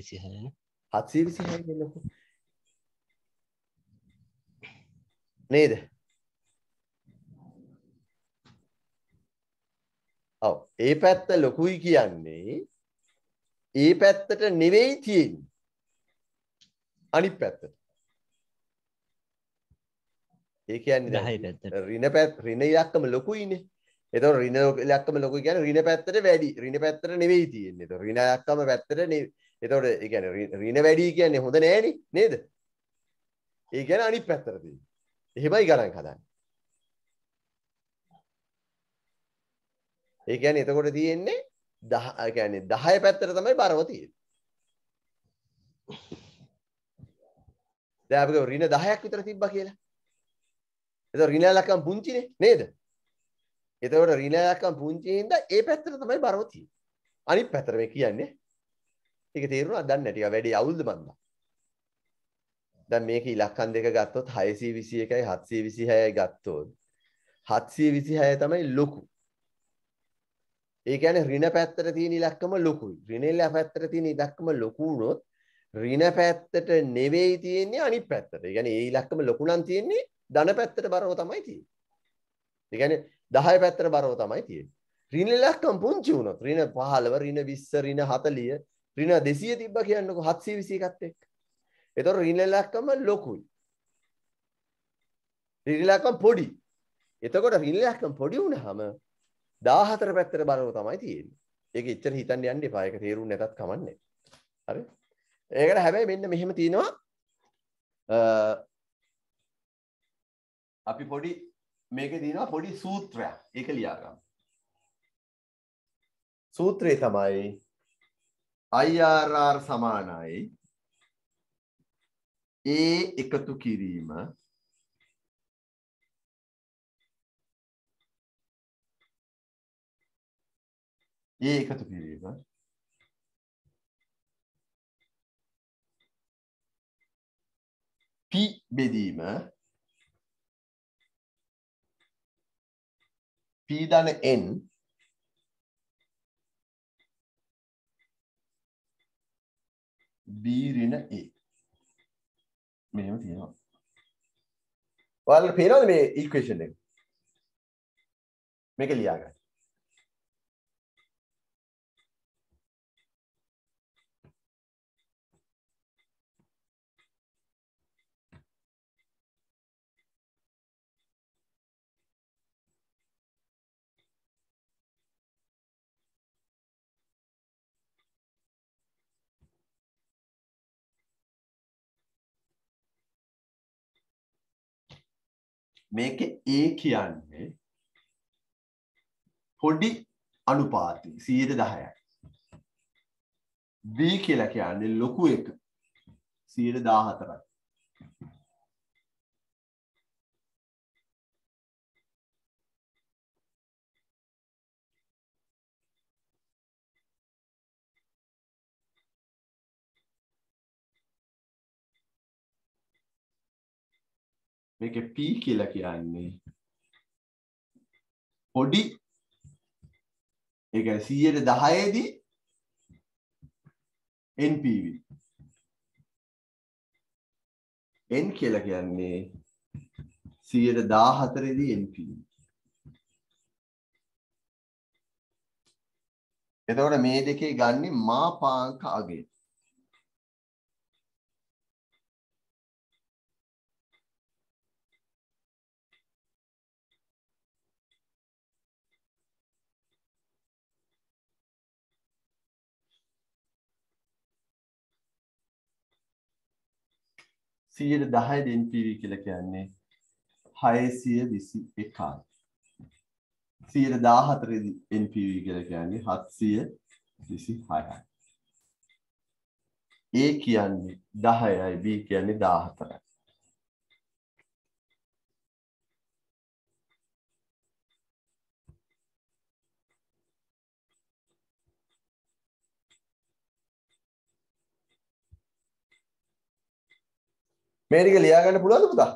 විසි හය 726 ලොකු නේද? ඔව්. ඒ පැත්ත ලොකුයි කියන්නේ ඒ පැත්තට නෙවෙයි තියෙන්නේ. අනිත් පැත්තට. ඒ කියන්නේ දැන් දහයි පැත්තට. ඍණ පැත්ත ඍණ ඉලක්කම ලොකුයිනේ. එතකොට ඍණ ඉලක්කම ලොකුයි කියන්නේ ඍණ පැත්තට වැඩි. ඍණ පැත්තට නෙවෙයි තියෙන්නේ. එතකොට ඍණ ඉලක්කම පැත්තට නෙවෙයි එතකොට ඒ කියන්නේ ඍ- ඍණ වැඩි කියන්නේ හොඳ නෑනේ නේද? ඒ කියන්නේ අනිත් පැත්තට තියෙන්නේ. එහෙමයි ගණන් හදන්නේ. ඒ කියන්නේ එතකොට තියෙන්නේ 10 ඒ කියන්නේ 10 පැත්තට තමයි බරව තියෙන්නේ. දැන් අපි කියමු ඍණ 10ක් විතර තිබ්බා කියලා. එතකොට ඍණ ඉලක්කම් පුංචිනේ නේද? එතකොට ඍණ ඉලක්කම් පුංචි හින්දා ඒ පැත්තට තමයි බරව තියෙන්නේ. අනිත් පැත්තට මේ කියන්නේ ඒක තේරුණා? දන්නේ නැටි වැඩි අවුල්ද මන්දා දැන් මේක ඉලක්කම් දෙක ගත්තොත් 621යි 726යි ගත්තොත් 726 තමයි ලොකු. ඒ කියන්නේ ඍණ පැත්තට තියෙන ඉලක්කම ලොකුයි. ඍණ ඉල පැත්තට තියෙන ඉලක්කම ලොකු වුණොත් ඍණ පැත්තට නෙවෙයි තියෙන්නේ අනිත් පැත්තට. ඒ කියන්නේ ඒ ඉලක්කම ලොකු නම් තියෙන්නේ ධන පැත්තට බරව තමයි තියෙන්නේ. ඒ කියන්නේ 10 පැත්තට බරව තමයි තියෙන්නේ. ඍණ ඉලක්කම් පුංචි වුණොත් ඍණ 15 ඍණ 20 ඍණ 40 ඍණ 200 තිබ්බා කියන්නකො 721ත් එක්ක එතකොට ඍණ ඉලක්කම ලොකුයි ඍණ ඉලක්කම් පොඩි එතකොට ඍණ ඉලක්කම් පොඩි වුණාම 14 පැත්තට බලව තමයි තියෙන්නේ. ඒක එච්චර හිතන්න යන්න එපා. ඒක තේරුම් නැතත් කමන්නේ. හරි? ඒකට හැබැයි මෙන්න මෙහෙම තියෙනවා අ අපි පොඩි මේකේ තියෙනවා පොඩි සූත්‍රයක්. ඒක ලියා ගන්න. සූත්‍රය තමයි IRR සමානයි. A එකතු කිරීම. ඒ එකතු කිරීම. P බෙදීම. P ධන N. B ඍණ A මෙහෙම තියෙනවා. ඔයාලට පේනවද මේ ඉක්වේෂන් එක? මේක ලියා මේක A කියන්නේ පොඩි අනුපාතය 10%යි. B කියලා කියන්නේ ලොකු එක 14%යි. මේක P කියලා කියන්නේ පොඩි ඒ කියන්නේ 110 දී NPV N කියලා කියන්නේ 114 දී NPV එතකොට මේ දෙකේ ගන්නේ මාපාංක අගය. සියයට දහය NPV කියලා කියන්නේ හයසිය විසි එකයි. සියට දාහතරදි NPV කියල කියන්නේ හත්සිය විසි හයයි. ඒ කියන්නේ දහයයි බී කියන්නේ දාහතරයි. මේ ටික ලියාගන්න පුළුවන්ද පුතා?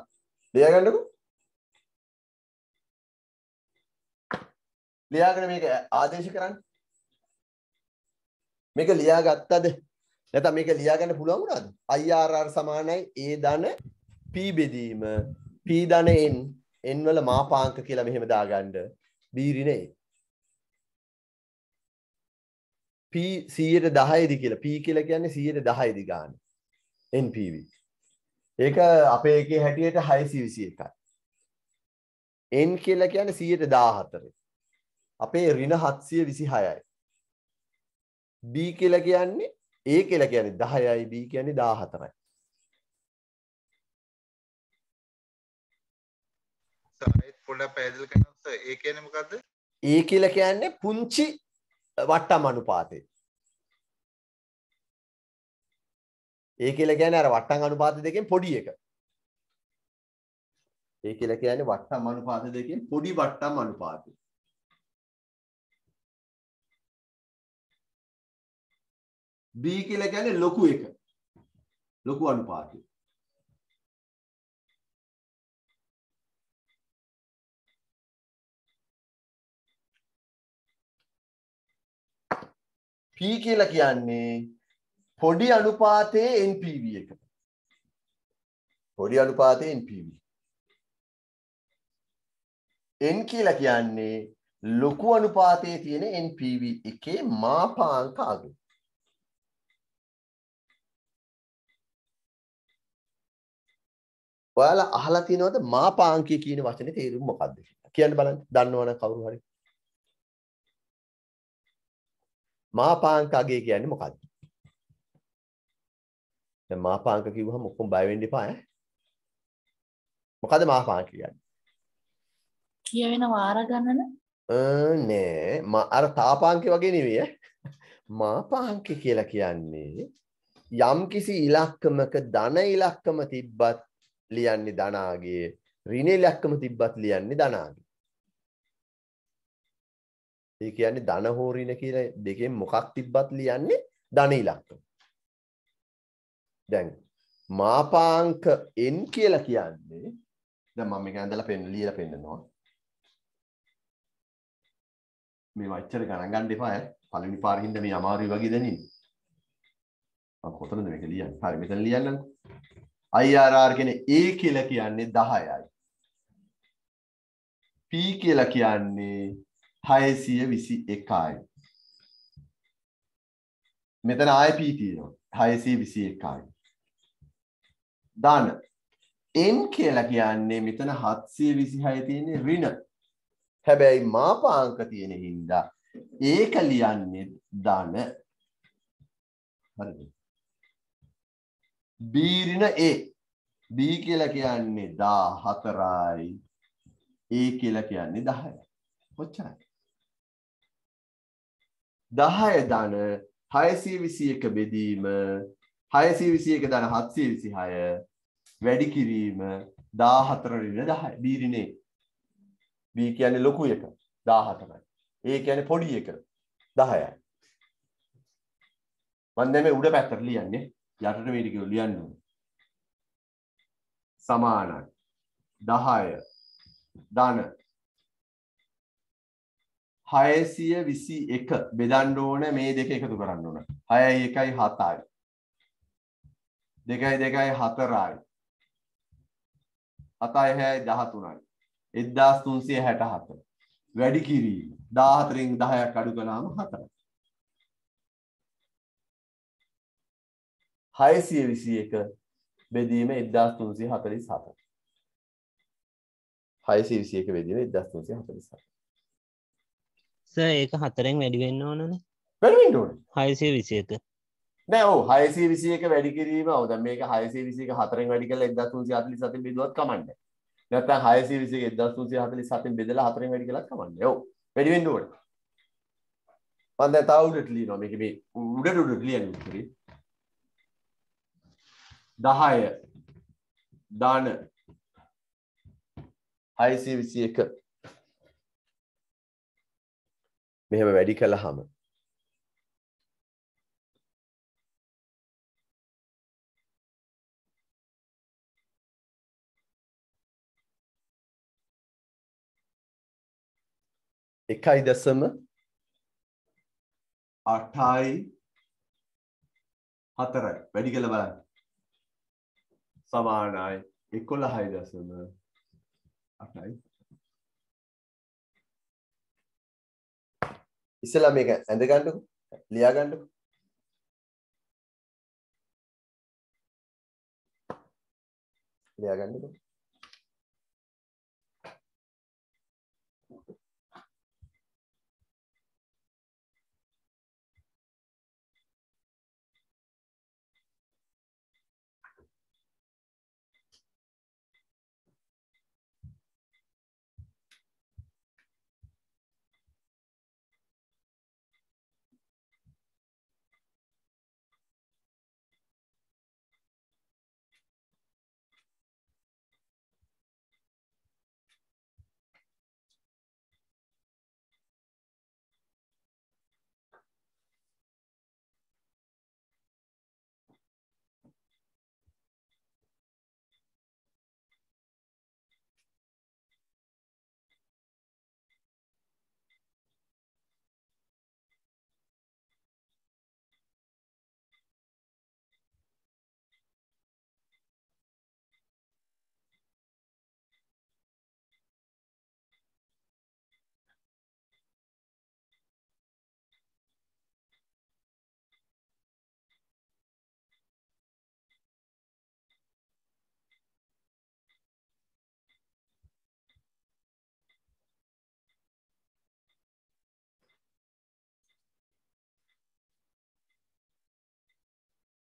ලියාගන්නකෝ. ලියාගෙන මේක ආදේශ කරන්න. මේක ලියාගත්තද? නැත්නම් මේක ලියාගන්න පුළුවන් වුණාද? IRR සමානයි A ධන P බෙදීම P ධන N N වල මාපාංක කියලා මෙහෙම දාගන්න. B ඍණ A. P 110 ද කියලා P කියලා කියන්නේ 110 ද ගන්න. NPV. ඒක අපේ එකේ හැටියට 621යි. N කියලා කියන්නේ 114. අපේ ඍණ 726යි. B කියලා කියන්නේ A කියලා කියන්නේ 10යි B කියන්නේ 14යි. සායත් පොඩ්ඩක් පැහැදිලි කරන්න ඒ කියන්නේ මොකද්ද A කියලා කියන්නේ පුංචි වට්ටම් අනුපාතය. ඒ කියලා කියන්නේ අර වට්ටම් අනුපාත දෙකෙන් පොඩි එක. ඒ කියලා කියන්නේ වට්ටම් අනුපාත දෙකෙන් පොඩි වට්ටම් අනුපාතය. B කියලා කියන්නේ ලොකු එක. ලොකු අනුපාතය. P කියලා කියන්නේ පොඩි අනුපාතයේ NPV එක. පොඩි අනුපාතයේ NPV. N කියලා කියන්නේ ලොකු අනුපාතයේ තියෙන NPV එකේ මාපාංක අගය. ඔයාලා අහලා තියෙනවද මාපාංකය කියන වචනේ තේරුම මොකක්ද කියලා? කියන්න බලන්න. දන්නවනම් කවුරු හරි. මාපාංක අගය කියන්නේ මොකක්ද? දැන් මාපාංක කිව්වහම ඔක්කොම බය වෙන්න එපා ඈ. මොකද මාපාංක කියන්නේ? කියවෙන වාර ගණන නෑ මා අර තාපාංක වගේ නෙවෙයි ඈ. මාපාංක කියලා කියන්නේ යම්කිසි ඉලක්කමක ධන ඉලක්කම තිබ්බත් ලියන්නේ ධනාගේ ඍණ ඉලක්කම තිබ්බත් ලියන්නේ ධනාගේ. ඒ කියන්නේ ධන හෝ ඍණ කියලා දෙකෙන් මොකක් තිබ්බත් ලියන්නේ ධන ඉලක්කම. දැන් මාපාංක n කියලා කියන්නේ දැන් මම මේක ඇඳලා පෙන්න ලියලා පෙන්නනවා. මේ වච්චර ගණන් ගන්න එපා ඈ. පළවෙනි පාරින් හින්දා මේ අමාරුයි වගේ දැනෙන්නේ. මම කොතනද මේක ලියන්නේ? හරි මෙතන ලියන්නම්කෝ. IRR කියන්නේ A කියලා කියන්නේ 10යි. P කියලා කියන්නේ 621යි. මෙතන ආයි P තියෙනවා. 621යි. ධන N කියලා කියන්නේ මෙතන 726 තියෙන්නේ ඍණ. හැබැයි මාපාංක තියෙන හින්දා ඒක ලියන්නේ ධන. හරිද? B ඍණ A. B කියලා කියන්නේ 14යි. A කියලා කියන්නේ 10යි. කොච්චරයි? 10 ධන 621 බෙදීම 621 ධන 726 වැඩි කිරීම 14 ඍණ 10 B ඍණේ B කියන්නේ ලොකු එක. 14යි. A කියන්නේ පොඩි එක. 10යි. මම දැන් මේ උඩ පැත්තට ලියන්නේ. යටට මේ ටික ලියන්න ඕනේ. සමානයි. 10 ධන. 621 බෙදන්න ඕන මේ දෙක එකතු කරන්න ඕන. 6යි 1යි 7යි 2යි 2යි 4යි 7යි 6යි 13යි 1367 වැඩි කිරීම. 14න් 10ක් අඩු කළාම 4යි 621 බෙදීම 1347 621 බෙදීම 1347 සර් ඒක හතරෙන් වැඩි වෙන්න ඕනනේ. වැඩි වෙන්න ඕනේ. 621 නෑ ඔව් 621 වැඩි කිරීම ඔව් දැන් මේක 621 හතරෙන් වැඩි කරලා 1347 බෙදුවත් කමන්නේ නැත්නම් 621 1347න් බෙදලා 4න් වැඩි කළාත් කමන්නේ. ඔව්. වැඩි වෙන්න ඕනේ. මම දැන් තව උඩට ලියනවා. මේක මේ උඩට උඩට ලියන්නේ උත්තරේ. 10 දාන 621 මෙහෙම වැඩි කළාම එකයි දසම අටයි හතරයි වැඩි කළ බලන්න සමානයි එකොළහයි දසම අටයි ඉස්සලා මේක ඇඳ ගන්නකො ලියා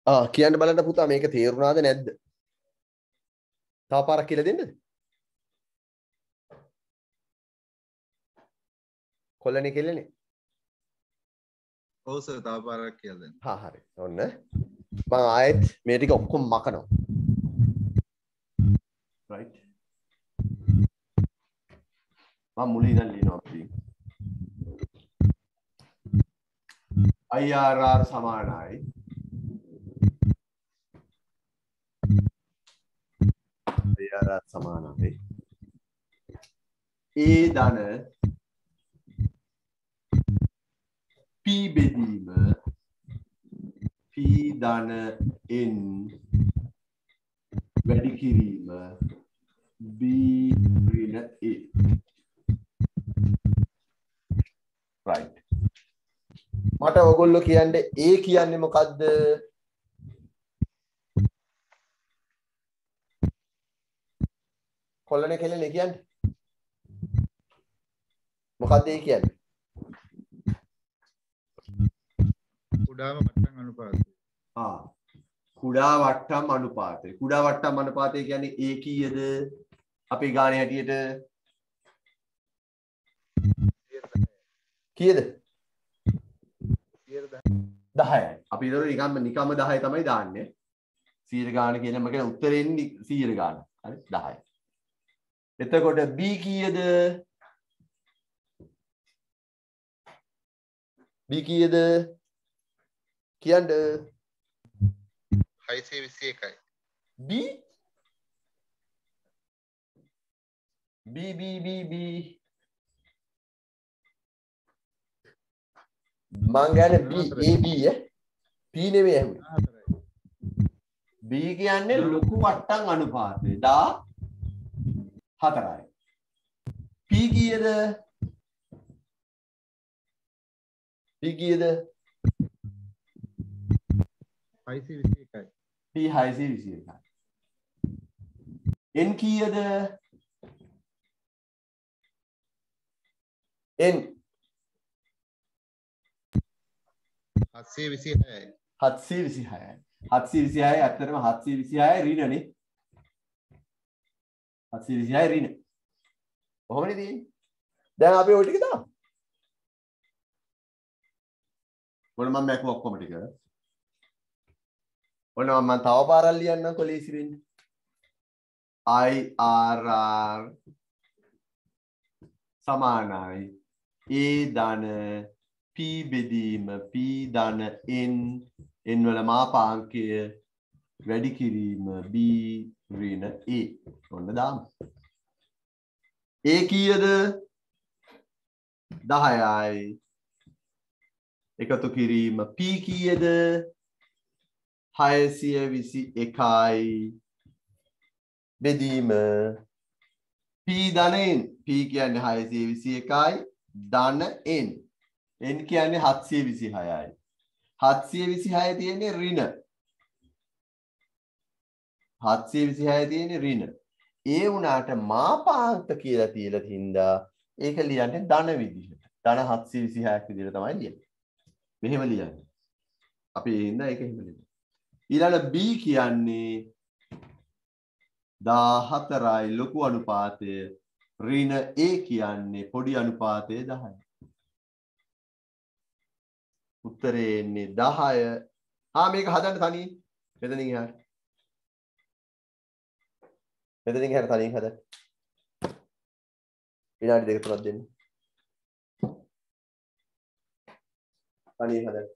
කියන්න බලන්න පුතා මේක තේරුණාද නැද්ද? තව පාරක් කියලා දෙන්නද? කොල්ලනේ කෙල්ලනේ. ඔව් සර් තව පාරක් කියලා දෙන්න. හා හරි. ඔන්න. මම ආයෙත් මේ ටික ඔක්කොම මකනවා. right. මම මුලින් ඉඳන් ලියනවා අපි. IRR සමානයි IRR සමානයි A ධන P බෙදීම P ධන N වැඩි කිරීම B ඍණ A. Right. මට ඔයගොල්ලෝ කියන්නේ A කියන්නේ මොකද්ද කොල්ලනේ කෙල්ලනේ කියන්නේ? මොකද්ද ඒ කියන්නේ? කුඩාම මට්ටම් අනුපාතය. ආ. කුඩා වට්ටම් අනුපාතය. කුඩා වට්ටම් අනුපාතය කියන්නේ ඒ කීයද? අපේ ගානේ හැටියට. කීයද? 10යි අපි ඒතර නිකම්ම නිකම්ම 10 තමයි දාන්නේ. 100 ගාන කියන මම කියන උත්තරෙන් 100 ගාන. හරි? 10යි එතකොට B කීයද? B කීයද? කියන්න. 621යි. B? B B B B. මං ගන්නේ B A B ඈ P නෙමෙයි ඇහුවේ. B කියන්නේ ලොකු වට්ටම් අනුපාතය. දා හතරයි. P කීයද? P කීයද? 621යි. P 621යි N කීයද? N. 726යි. 726යි 726යි ඇත්තටම 726යි ඍණනේ හත්සිය විසිහය රින කොහොමද තියෙන්නේ දැන් අපි ওই ටික දාමු. මොන මම මැකුව ඔක්කොම ටික. ඔන්න මම තව පාරක් ලියන්නම්කො ලේසි වෙන්න IRR සමානයි. A ධන P බෙදීම P ධන N. N වල මාපාංකය වැඩි කිරීම B ඍණ A. ඔන්න දාමු. A කීයද? 10යි එකතු කිරීම P කීයද? 621යි බෙදීම P ධනෙන්. P කියන්නේ 621යි ධන N. N කියන්නේ 726යි 726 තියෙන්නේ ඍණ. 726 තියෙන්නේ ඍණ ඒ වුණාට මාපාන්ත කියලා තියලා තින්දා ඒක ලියන්නේ ධන විදිහට ධන 726ක් විදිහට තමයි ලියන්නේ මෙහෙම ලියන්නේ අපි ඒ හින්දා ඒක එහෙම ලියනවා ඊළඟ B කියන්නේ 14යි ලොකු අනුපාතය ඍණ A කියන්නේ පොඩි අනුපාතය 10යි. උත්තරේ එන්නේ 10. ආ මේක හදන්න තනියෙන්. මෙතනින් එහාට. මෙතනින් එහාට තනියෙන් හදන්න. විනාඩි දෙක තුනක් දෙන්න. තනියෙන් හදන්න.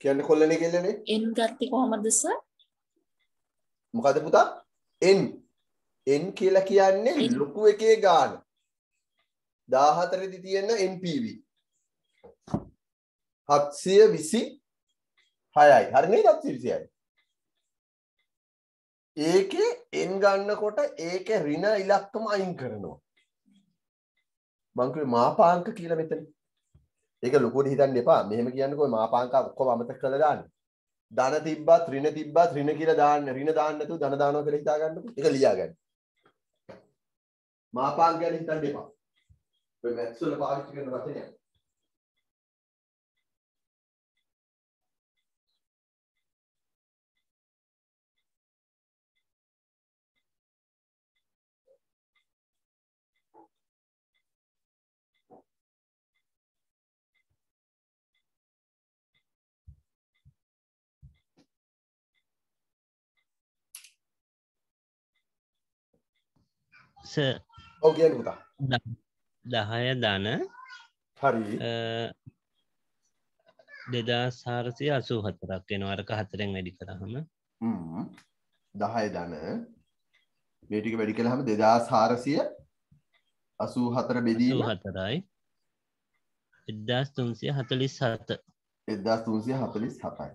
කියන්නේ කොල්ලනේ කෙල්ලනේ? එන් ගත්තේ කොහමද සර් මොකද පුතා? n n කියලා කියන්නේ N. ලොකු එකේ ගාන. 14 දි තියෙන npv 726යි හරි නේද 726යි ඒකේ n ගන්නකොට ඒකේ ඍණ ඉලක්කම අයින් කරනවා. මං කිව්වේ මාපාංක කියලා මෙතන ඒක ලොකුවට හිතන්න එපා. මෙහෙම කියන්නකෝ ඔය මාපාංක ඔක්කොම අමතක කරලා දාන්න. ධන තිබ්බත් ඍණ තිබ්බත් ඍණ කියලා දාන්න ඍණ දාන්න නැතුව ධන දානවා කියලා හිතා ගන්නකො. ඒක ලියා ගන්න මාපාංක ගැන හිතන්න එපා. ඔය මැත්ස් වල පාවිච්චි කරන වචනයක්. ඔව් පුතා. දහය ධන හරි. දෙදා සාරසය අසූ හතරක් වෙන වරක හතරෙන් වැඩි කරහම හ්ම්. 10 ධන මේ ටික වැඩි කළාම 2400 84 බෙදීම. හතරයි එදදාස් තුන්සිය හතලිස් හත 1347යි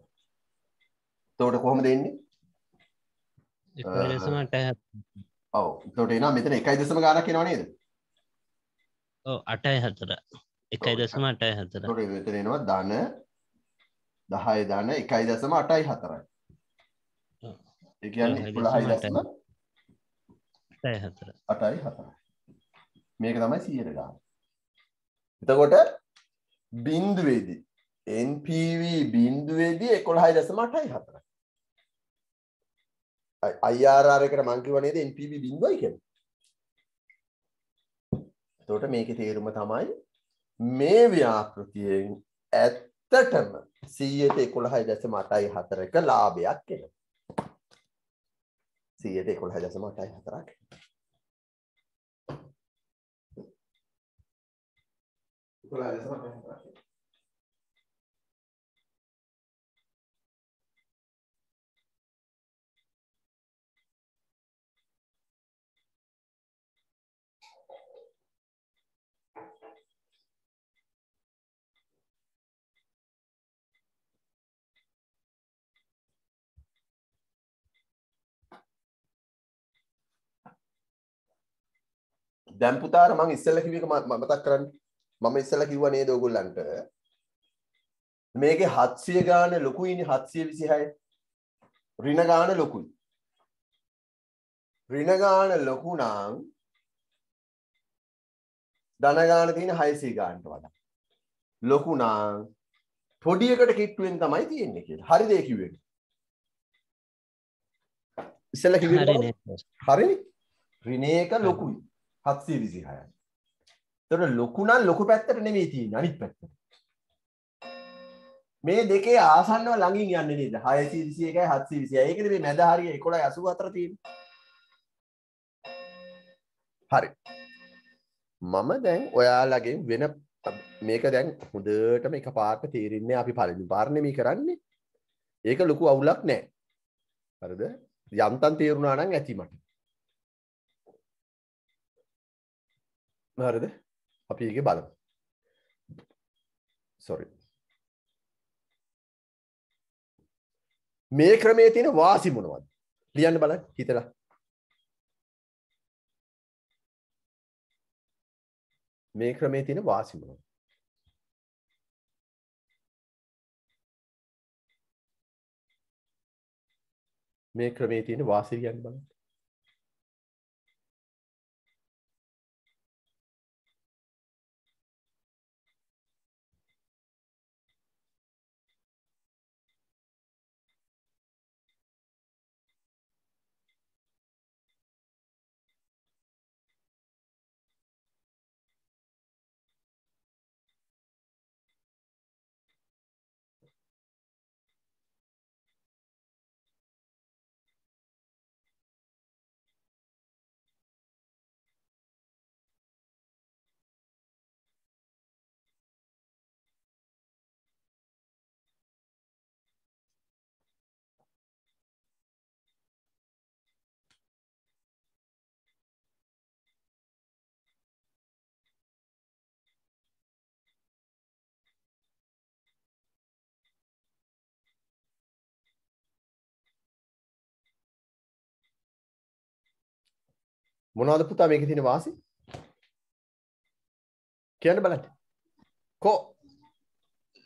එතකොට කොහොමද එන්නේ? ලෙසමට ඔව්. එනවා මෙතන 1 ගානක් එනවා නේද? ඕ අටයි හතර. එකයි දසම අටයි හතර. එනවා ධන 10 ධන 1.84යි ඔව්. ඒ කියන්නේ 11.8යි අටයි හතර. 4යි මේක තමයි 100ට ගන්න එතකොට බින්දුවේදී NPV බින්දුවේදී 11.84යි IRR එකට මං කිව්වා නේද NPV බිඳුවයි කියලා. එතකොට මේකේ තේරුම තමයි මේ ව්‍යාපෘතියෙන් ඇත්තටම 100ට 11.84ක ලාභයක් එනවා. 100ට 11.84ක්. දැන් පුතාට මං ඉස්සෙල්ලා ම- මතක් කරන්න. මම ඉස්සෙල්ලා කිව්වා නේද ඔයගොල්ලන්ට මේකේ 700 ගාන ලොකුයිනේ 726. ඍණ ගාන ලොකුයි. ඍණ ගාන ලොකු නම් ධන ගාන තියෙන 600 ගානට වඩා. ලොකු නම් පොඩි එකට කිට්ටුවෙන් තමයි තියෙන්නේ කියලා. හරිද ඒ කිව්වේ? ඉස්සෙල්ලා කිව්වේ හරි හරිනේ. ඍණයක ලොකුයි. 726යි. එතකොට ලොකු නම් ලොකු පැත්තට නෙමෙයි තියෙන්නේ අනිත් පැත්තට. මේ දෙකේ ආසන්නව ළඟින් යන්නේ නේද? 621යි 726යි. ඒකද මේ මැද හරිය 1184 තියෙන්නේ. හරි. මම දැන් ඔයාලගෙන් වෙන මේක දැන් හොඳටම එකපාරට තේරෙන්නේ අපි පළවෙනි පාර නෙමෙයි කරන්නේ. ඒක ලොකු අවුලක් නෑ. හරිද? යන්තම් තේරුණා නම් ඇති මට. හරිද? අපි ඒක බලමු. sorry. මේ ක්‍රමයේ තියෙන වාසි මොනවද? ලියන්න බලන්න හිතලා. මේ ක්‍රමයේ තියෙන වාසි මොනවද? මේ ක්‍රමයේ තියෙන වාසි ලියන්න බලන්න. මොනවද පුතා මේකේ තියෙන වාසි? කියන්න බලන්න. කෝ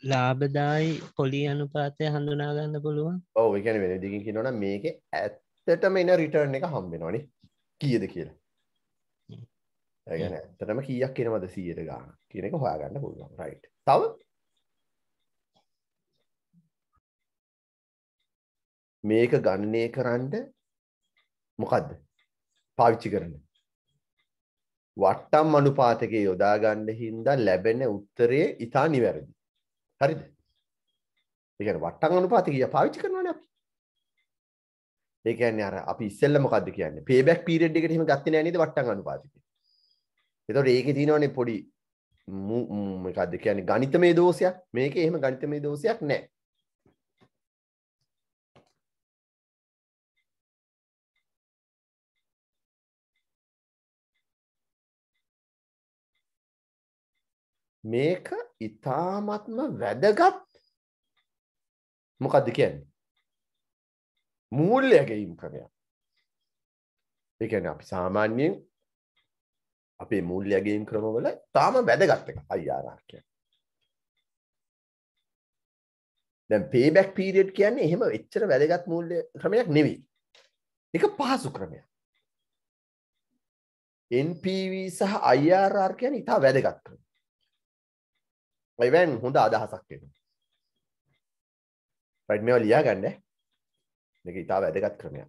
ලාභදායි පොලි අනුපාතය හඳුනා ගන්න පුළුවන් ඔව් ඒ කියන්නේ වෙන විදිහකින් කියනවා නම් මේකේ ඇත්තටම එන රිටර්න් එක හම්බ වෙනවනේ. කීයද කියලා. ඒ කියන්නේ ඇත්තටම කීයක් එනවද 100ට ගාන කියන එක හොයාගන්න පුළුවන්. රයිට්. තව මේක ගණනය කරන්න මොකද්ද? පාවිච්චි කරන්න. වට්ටම් අනුපාතකයේ යොදා ගන්න හින්දා ලැබෙන උත්තරේ ඉතා නිවැරදි. හරිද? ඒ කියන්නේ වට්ටම් අනුපාතකය පාවිච්චි කරනවානේ අපි. ඒ කියන්නේ අර අපි ඉස්සෙල්ලා මොකද්ද කියන්නේ? පේබැක් පීරියඩ් එකට එහෙම ගත්තේ නෑ නේද වට්ටම් අනුපාතකය. එතකොට ඒකේ තියෙනවනේ පොඩි මොකද්ද කියන්නේ ගණිතමය දෝෂයක්. මේකේ එහෙම ගණිතමය දෝෂයක් නෑ. මේක ඉතාමත්ම වැදගත්. මොකක්ද කියන්නේ? මූල්‍ය ගැයීම් ක්‍රමයක්. ඒ කියන්නේ අපි සාමාන්‍යයෙන් අපේ මූල්‍ය ගැයීම් ක්‍රමවල තාම වැදගත් එක IRR කියන්නේ දැන් payback period කියන්නේ එහෙම එච්චර වැදගත් මූල්‍ය ක්‍රමයක් නෙවෙයි. ඒක පහසු ක්‍රමයක්. NPV සහ IRR කියන්නේ ඉතා වැදගත් ක්‍රමයක්. එවැන් හොඳ අදහසක් එනවා. රයිට් මේවා ලියා ගන්න මේක ඉතාල වැදගත් ක්‍රමයක්.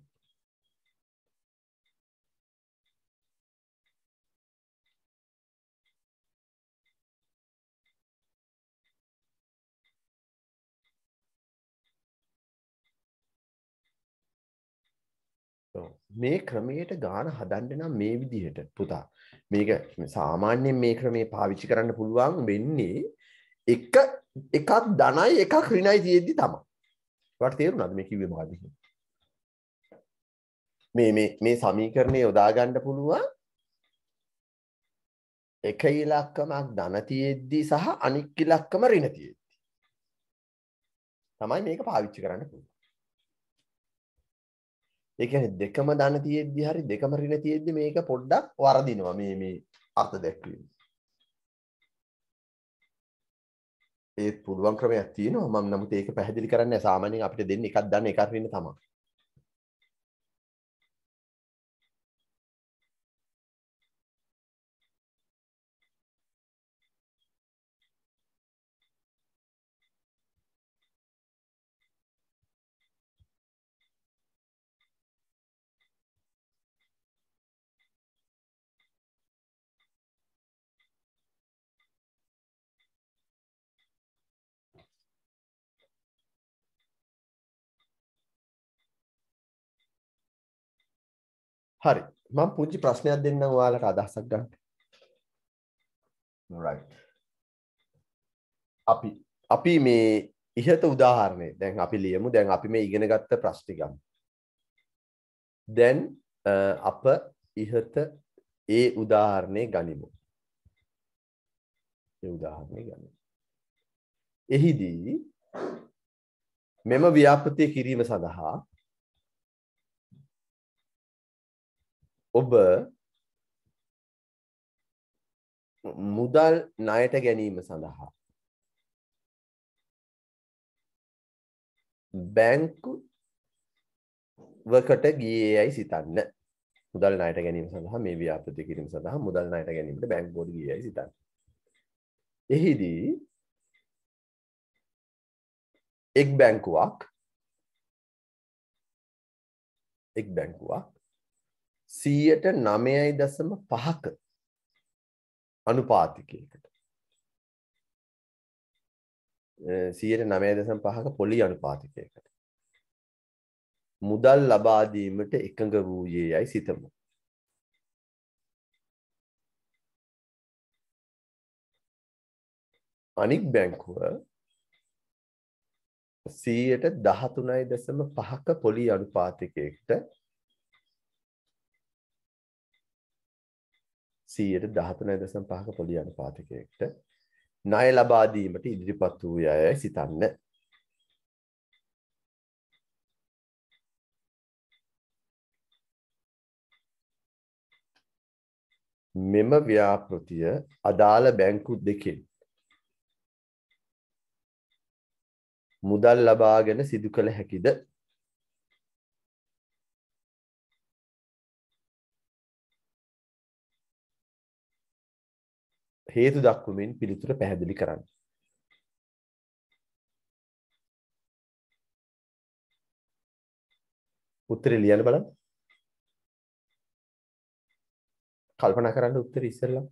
මේ ක්‍රමයට ගාන හදන්න නම් මේ විදිහට පුතා. මේක සාමාන්‍යයෙන් මේ ක්‍රමේ පාවිච්චි කරන්න පුළුවන් වෙන්නේ එක එකක් ධනයි එකක් ඍණයි තියෙද්දි තමයි. ඔයාලට තේරුණාද මේ කිව්වේ මොකද්ද කියලා? මේ මේ මේ සමීකරණය යොදා ගන්න පුළුවන් එක ඉලක්කමක් ධන තියෙද්දි සහ අනික් ඉලක්කම ඍණ තියෙද්දි. තමයි මේක පාවිච්චි කරන්න පුළුවන්. ඒ කියන්නේ දෙකම ධන තියෙද්දි හරි දෙකම ඍණ තියෙද්දි මේක පොඩ්ඩක් වරදිනවා මේ මේ අර්ථ දැක්වීම. ඒත් පුළුවන් ක්‍රමයක් තියෙනවා මම නමුත් ඒක පැහැදිලි කරන්නේ නැහැ. සාමාන්‍යයෙන් අපිට දෙන්නේ එකක් ධන එකක් ඍණ හරි මම පුංචි ප්‍රශ්නයක් දෙන්නම් ඔයාලට අදහසක් ගන්න. right. අපි අපි මේ ඉහත උදාහරණය දැන් අපි ලියමු දැන් අපි මේ ඉගෙන ගත්ත ප්‍රශ්න ගමු. දැන් අප ඉහත ඒ උදාහරණය ගනිමු. ඒ උදාහරණය ගනිමු. එහිදී මෙම ව්‍යාපෘතිය කිරීම සඳහා ඔබ මුදල් ණයට ගැනීම සඳහා බැංකු වකට ගියේ යයි සිතන්න මුදල් ණයට ගැනීම සඳහා මේ ව්‍යාපෘති කිරීම සඳහා මුදල් ණයට ගැනීමට බැංකුවට ගියේ යයි සිතන්න. එහිදී එක් බැංකුවක් එක් බැංකුවක් සීයට නමයයි දසම පහක අනුපාතිකයකට සීයට නමය දසම් පහක පොලි අනුපාතිකයකට මුදල් ලබාදීමට එකඟ වූයේ යයි සිතමු. අනික් බැංකුව සීයට දහතුනයි දසම පහක පොලි අනුපාතිකයකට සීයට දහතුනයි දසම් පහක පොලි අනුපාතිකයකට ණය ලබා දීමට ඉදිරිපත් වූ අයයි සිතන්න. මෙම ව්‍යාපෘතිය අදාළ බැංකු දෙකෙන් මුදල් ලබාගෙන සිදු කළ හැකිද හේතු දක්වමින් පිළිතුර පැහැදිලි කරන්න. උත්තරේ ලියන්න බලන්න. කල්පනා කරන්න උත්තරේ ඉස්සෙල්ලා.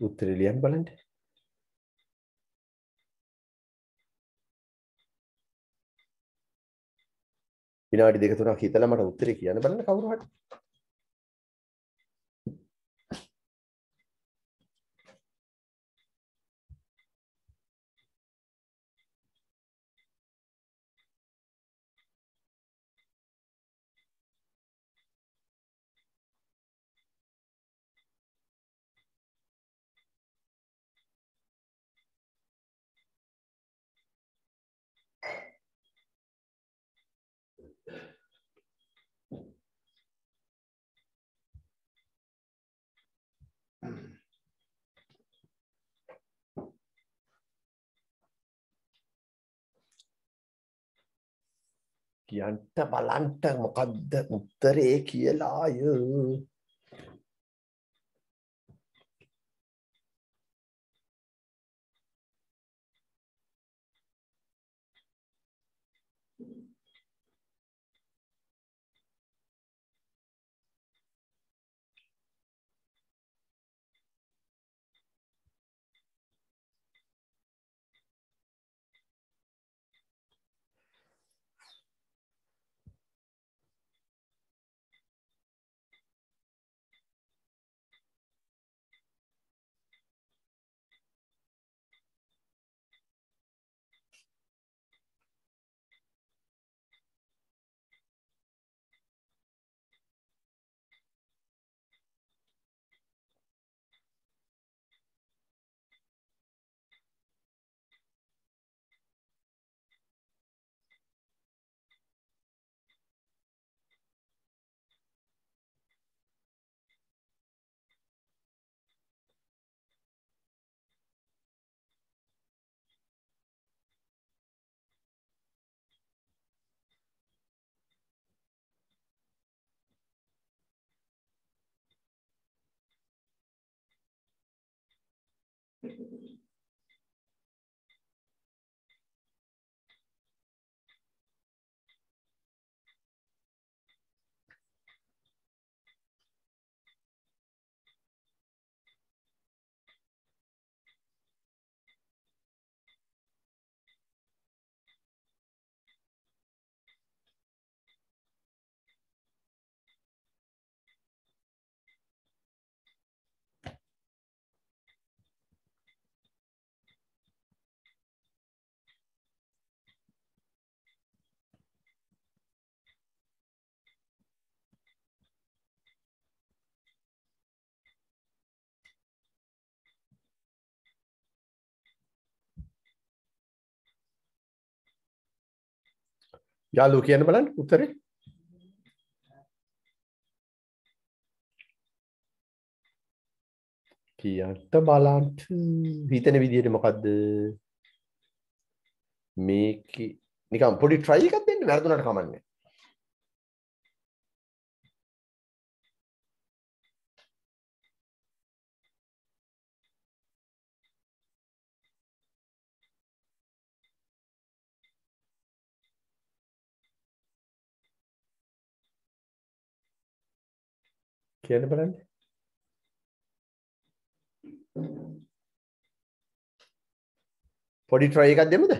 උත්තරේ ලියන්න බලන්න. විනාඩි දෙක තුනක් හිතලා මට උත්තරේ කියන්න බලන්න කවුරු හරි. කියන්ට බලන්ට මොකක්ද උත්තරේ කියලාය. යාලු කියන්න බලන්න උත්තරේ. කියන්ට බලන්ට හිතන විදියට මොකක්ද මේක නිකම් පොඩි ට්‍රයි එකක් දෙන්න වැරදුනට කමන්නේ. කියන්න බලන්න. පොඩි ට්‍රයි එකක් දෙමුද?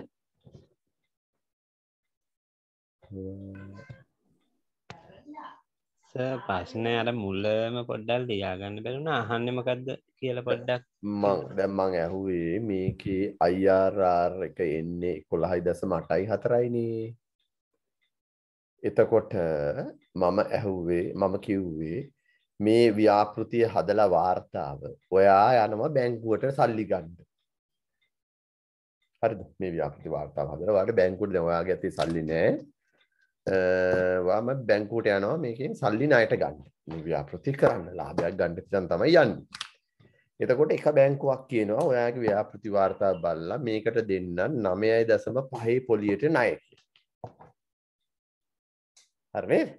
ප්‍රශ්නය අර මුල්ලම පොඩ්ඩල් ලියාගන්න බැරුණ අහන්න මොකක්ද කියල පොඩ්ඩක්? මං දැම්මං ඇහුවේ මේකේ අයිආරාර් එක එන්නේ කොළහයි දස මටයි හතරයිනේ. එතකොට මම ඇහුවේ මම කිව්වේ මේ ව්‍යාපෘතිය හදලා වාර්තාව. ඔයා යනවා බැංකුවට සල්ලි ගන්න. හරිද? මේ ව්‍යාපෘති වාර්තාව හදලා ඔයාගේ බැංකුවට දැන් ඔයාගේ ඇත්තේ සල්ලි නැහැ වාම බැංකුවට යනවා මේකෙන් සල්ලි ණයට ගන්න. මේ ව්‍යාපෘති කරන්න ලාභයක් ගන්න පිටන් තමයි යන්නේ. එතකොට එක බැංකුවක් කියනවා ඔයාගේ ව්‍යාපෘති වාර්තාව බලලා මේකට දෙන්න 9.5 පොලියට ණය කියලා. හරි නේද?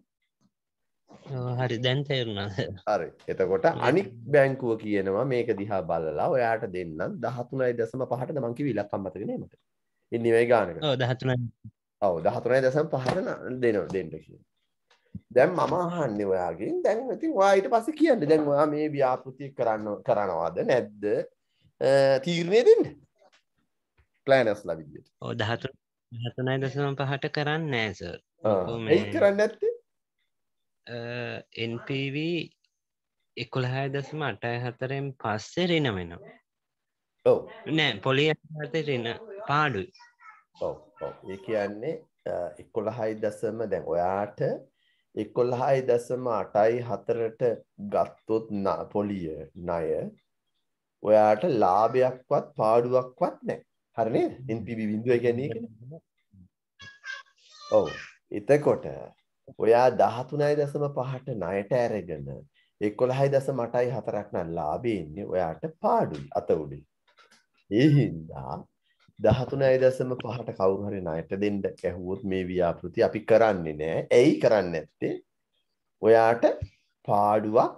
හරි. දැන් තේරුණා. හරි. එතකොට අනික් බැංකුව කියනවා මේක දිහා බලලා ඔයාට දෙන්නම් 13.5ට මං කිව්ව ඉලක්කම් මතක නේ මට ඉන්නේ මේ ගානක. ඔව් 13 ඔව් 13.5ට දෙනවා දෙන්න කියලා. දැන් මම අහන්නේ ඔයාගෙන්. දැන් ඉතින් ඔයා ඊට පස්සේ කියන්න. දැන් ඔයා මේ ව්‍යාපෘති කරන්න කරනවද නැද්ද? තීරණය දෙන්න. ප්ලෑනර්ස්ලා විදියට. ඔව් 13 13.5ට කරන්නේ නැහැ සර් ඇයි කරන්න නැත්තේ NPV එකොළහය දසම අටය හතරෙන් පස්සේ රෙන වෙනවා. නෑ පොලි හත රෙන පාඩුයි. ඒ කියන්නේ එකොළහයි දසම දැන් ඔයාට එකොල්හයි දසම අටයි හතරට ගත්තොත් පොලිය ණය ඔයාට ලාභයක්වත් පාඩුවක්වත් නෑ. හරනේ NPV බිඳුව කියන්නේ. ඔව්. එතකොට ඔයා දහතුනයි දසම පහට ණයට ඇරගෙන එකොළහයි දස මටයි හතරක් නම් ලාභේ ඉන්නේ ඔයාට පාඩුයි අත උඩේ. ඒ හින්දා 13යි දශම පහට කවුරු හරි ණයට දෙන්න ඇහුවොත් මේ ව්‍යාපෘති අපි කරන්නේ නෑ. ඇයි කරන්නේ නැත්තේ? ඔයාට පාඩුවක්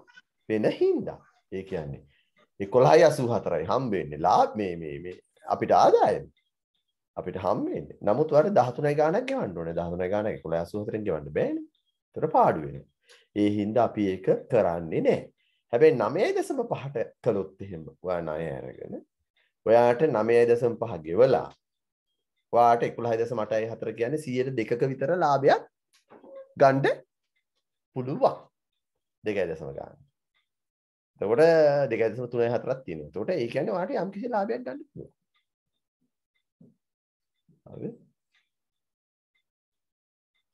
වෙන හින්දා. ඒ කියන්නේ 11.84යි හම්බ වෙන්නේ. ලාභ මේ මේ මේ අපිට ආදායම. අපිට හම්බ වෙන්නේ. නමුත් ඔයාලට 13යි ගාණක් ගෙවන්න ඕනේ. 13යි ගාණක් 11.84න් ගෙවන්න බෑනේ. ඒතර පාඩු වෙනවා. ඒ හින්දා අපි ඒක කරන්නේ නෑ. හැබැයි 9.5ට කළොත් එහෙම ඔයා ණය අරගෙන ඔයාට 9.5 ගෙවලා ඔයාට 11.8 කියන්නේ 100ට 2ක විතර ලාභයක් ගන්න පුළුවන්. 2.5 ගන්න. එතකොට 2.34ක් තියෙනවා. එතකොට ඒ කියන්නේ ඔයාට යම්කිසි ලාභයක් ගන්න පුළුවන්. හරි.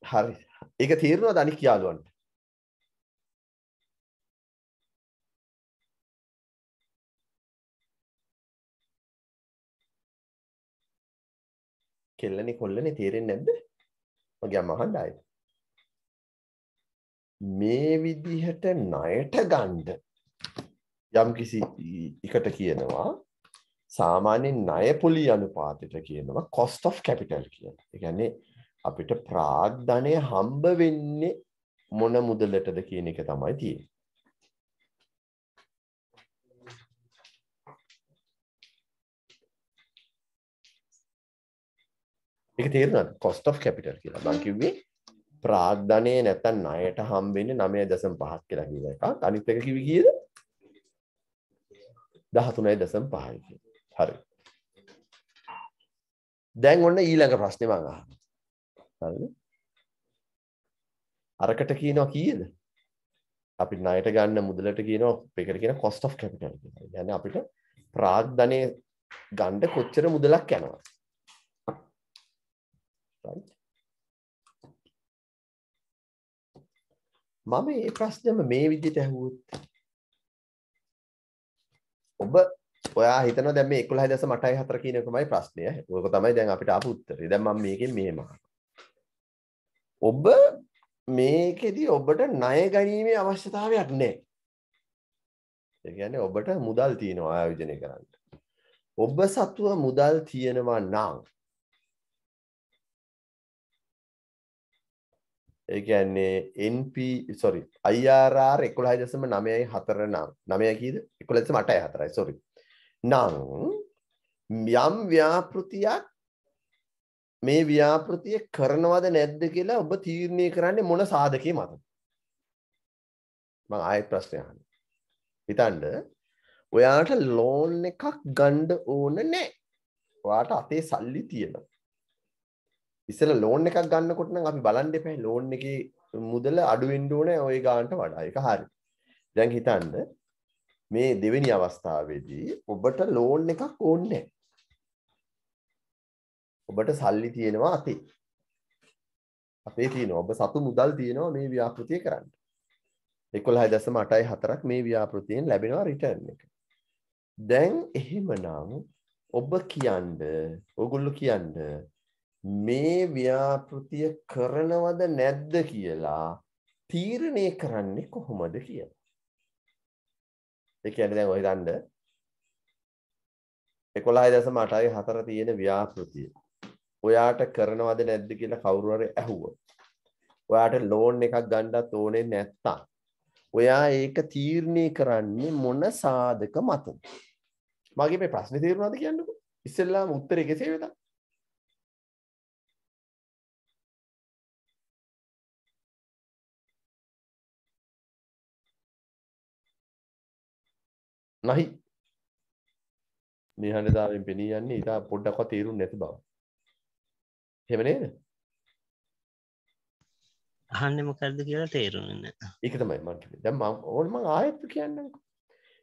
හරි. ඒක තීරණවද අනික් යාළුවන්ට? කෙල්ලනේ කොල්ලනේ තේරෙන්නේ නැද්ද? මගේ අම්මා අහන්න ආයේ. මේ විදිහට ණයට ගන්න යම් කිසි එකට කියනවා සාමාන්‍යයෙන් ණය පොලි අනුපාතයට කියනවා cost of capital කියලා. ඒ කියන්නේ අපිට ප්‍රාග්ධනය හම්බ වෙන්නේ මොන මුදලටද කියන එක තමයි තියෙන්නේ. ඒක තේරුණාද? cost of capital කියලා. මම කිව්වේ ප්‍රාග්ධනය නැත්තම් ණයට හම්බෙන්නේ 9.5ක් කියලා කිව්ව එකක්. අනිත් එක කිව්වේ කීයද? 13.5යි කියලා. හරි. දැන් ඔන්න ඊළඟ ප්‍රශ්නේ මම අහනවා. හරිද? අරකට කියනවා කීයද? අපි ණයට ගන්න මුදලට කියනවා ඒකට කියන cost of capital කියලා. يعني අපිට ප්‍රාග්ධනය ගන්න කොච්චර මුදලක් යනවා. right? මම මේ ප්‍රශ්නම මේ විදිහට ඇහුවොත් ඔබ ඔයා හිතනවා දැන් මේ 11.84 කියන එකමයි ප්‍රශ්නය. ඕක තමයි දැන් අපිට ආපු උත්තරේ. දැන් මම මේකෙන් මෙහෙම ඔබ මේකෙදි ඔබට ණය ගැනීමේ අවශ්‍යතාවයක් නැහැ. ඒ කියන්නේ ඔබට මුදල් තියෙනවා ආයෝජනය කරන්න. ඔබ සතුව මුදල් තියෙනවා නම් ඒ කියන්නේ NP sorry IRR 11.94 නම් 9 කීයද 11.84යි sorry නම් යම් ව්‍යාපෘතියක් මේ ව්‍යාපෘතිය කරනවද නැද්ද කියලා ඔබ තීරණය කරන්නේ මොන සාධකයේ මතද? මම ආයෙත් ප්‍රශ්නය අහන්නේ. හිතන්න ඔයාට ලෝන් එකක් ගන්න ඕන නැහැ. ඔයාට අතේ සල්ලි තියෙනවා. ඉස්සෙල්ලා ලෝන් එකක් ගන්නකොට නම් අපි බලන්න එපා. ලෝන් එකේ මුදල අඩු වෙන්න ඕනේ. ওই ගානට වඩා. ඒක හරි. දැන් හිතන්න මේ දෙවෙනි අවස්ථාවේදී ඔබට ලෝන් එකක් ඕනේ ඔබට සල්ලි තියෙනවා අතේ. අපේ තියෙනවා. ඔබ සතු මුදල් තියෙනවා මේ ව්‍යාපෘතිය කරන්න. 11.84ක් මේ ව්‍යාපෘතියෙන් ලැබෙනවා රිටර්න් එක. දැන් එහෙමනම් ඔබ කියන්න ඔගොල්ලෝ කියන්න මේ ව්‍යාපෘතිය කරනවද නැද්ද කියලා තීරණය කරන්නේ කොහොමද කියලා. ඒ කියන්නේ දැන් ඔය දන්න 11.8.4 තියෙන ව්‍යාපෘතිය. ඔයාට කරනවද නැද්ද කියලා කවුරු හරි ඇහුවොත්. ඔයාට ලෝන් එකක් ගන්නත් ඕනේ නැත්තම් ඔයා ඒක තීරණය කරන්නේ මොන සාධක මතද? මගේ මේ ප්‍රශ්නේ තේරුණාද කියන්නකෝ. ඉස්සෙල්ලාම උත්තරේ කෙසේ වෙතත් නහි මේ හඬතාවෙන් පෙනී යන්නේ ඉතා පොඩ්ඩක්වත් තේරුම් නැති බව. එහෙම නේද? අහන්නේ මොකද්ද කියලා තේරුන්නේ. ඒක තමයි මම කිව්වේ. දැන් මම ඕන මම ආයෙත් කියන්නම්කෝ.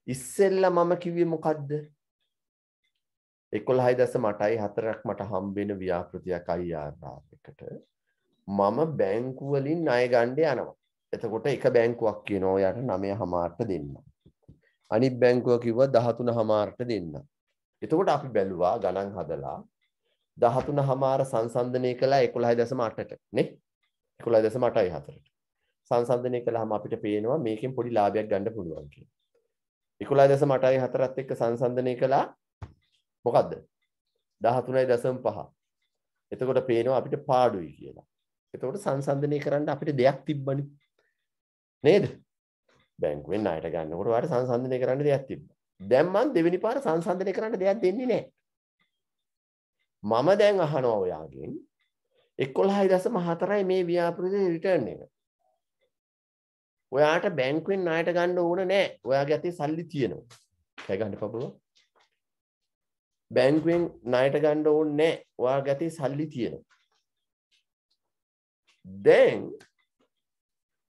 ඉස්සෙල්ලා මම කිව්වේ මොකද්ද? 11.8ක් මට හම්බෙන ව්‍යාපෘතියක් එකට මම බැංකු වලින් ණය ගන්න යනවා. එතකොට එක බැංකුවක් කියනවා ඔයාට 9.5ට දෙන්න. අනිත් බැංකුව කිව්වා 13.5ට දෙන්න. එතකොට අපි බැලුවා ගණන් හදලා 13.5 සංසන්දනය කළා 11.8ට නේ 11.84ට. සංසන්දනය කළාම අපිට පේනවා මේකෙන් පොඩි ලාභයක් ගන්න පුළුවන් කියලා. 11.84ත් එක්ක සංසන්දනය කළා මොකද්ද? දහතුනයි දසම් පහ එතකොට පේනවා අපිට පාඩුයි කියලා එතකොට සංසන්ධනය කරන්න අපිට දෙයක් තිබ්බනි නේද බැංකුවෙන් අයට ගන්නකොට වාට සංසන්ධනය කරන්න දෙයක් තිබ්බ. දැම්මන් දෙවෙනි පාර සංසන්ධනය කරන්න දෙයක් දෙන්නේ නෑ. මම දැන් අහනවා ඔයාගෙන් එක්කොළහයි දසම හතරයි මේ ව්‍යාපෘති රිටර්න් එක. ඔයාට බැංකුවෙන් අයට ගන්න ඕන නෑ. ඔයාගේ අතේ සල්ලි තියෙනවා. කැගන්න පබුව බැංකුවෙන් ණයට ගන්න ඕනේ නෑ. ඔයාගේ අතේ සල්ලි තියෙනවා. දැන්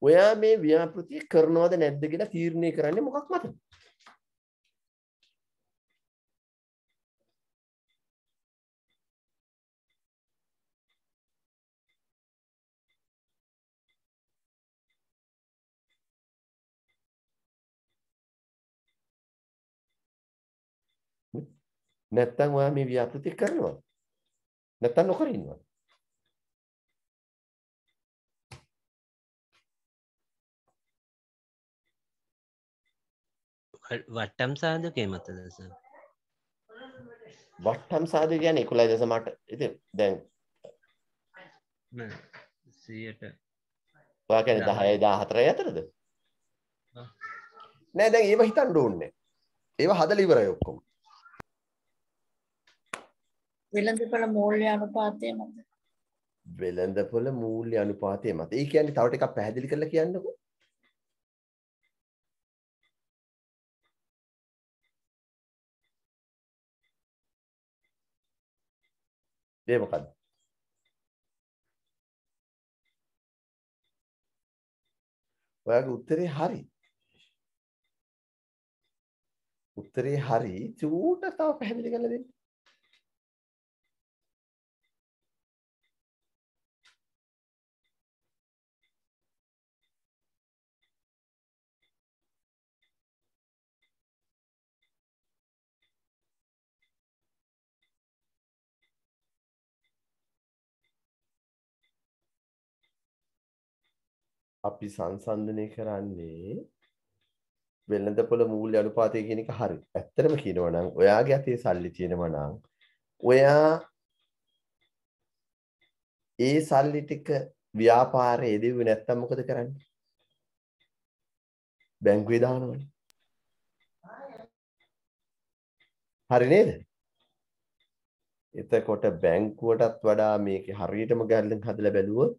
ඔයා මේ ව්‍යාපෘතිය කරනවද නැද්ද කියලා තීරණය කරන්නේ මොකක් මතද නැත්තම් ඔයා මේ ව්‍යාපෘති කරනවා නැත්තම් නොකර ඉන්නවා වට්ටම් සාධකය මතද සර් වට්ටම් සාධක කියන්නේ 11.8 ඉතින් දැන් නෑ සියයට. ඔයා කියන්නේ 10යි 14යි අතරද? ආ. නෑ දැන් ඒව හිතන්න ඕනේ ඒව හදලා ඉවරයි ඔක්කොම. වෙළඳපොළ මූල්‍ය අනුපාතය මත වෙළඳපොළ මූල්‍ය අනුපාතය මත ඒ කියන්නේ තව ටිකක් පැහැදිලි කරලා කියන්නකෝ ඒ මොකද්ද? ඔයාගේ උත්තරේ හරි. උත්තරේ හරි. චූට තව පැහැදිලි කරලා දෙන්න. අපි සංසන්ධනය කරන්නේ වෙළඳපොළ මූල්‍ය අනුපාතය කියන එක හරි. ඇත්තටම කියනවා නම් ඔයාගේ අතේ සල්ලි තියෙනවා නම් ඔයා ඒ සල්ලි ටික ව්‍යාපාරයේ යෙදුවේ නැත්තම් මොකද කරන්නේ? බැංකුවේ දානවනේ. හරි නේද? එතකොට බැංකුවටත් වඩා මේක හරියටම ගල්ලෙන් හදලා බැලුවොත්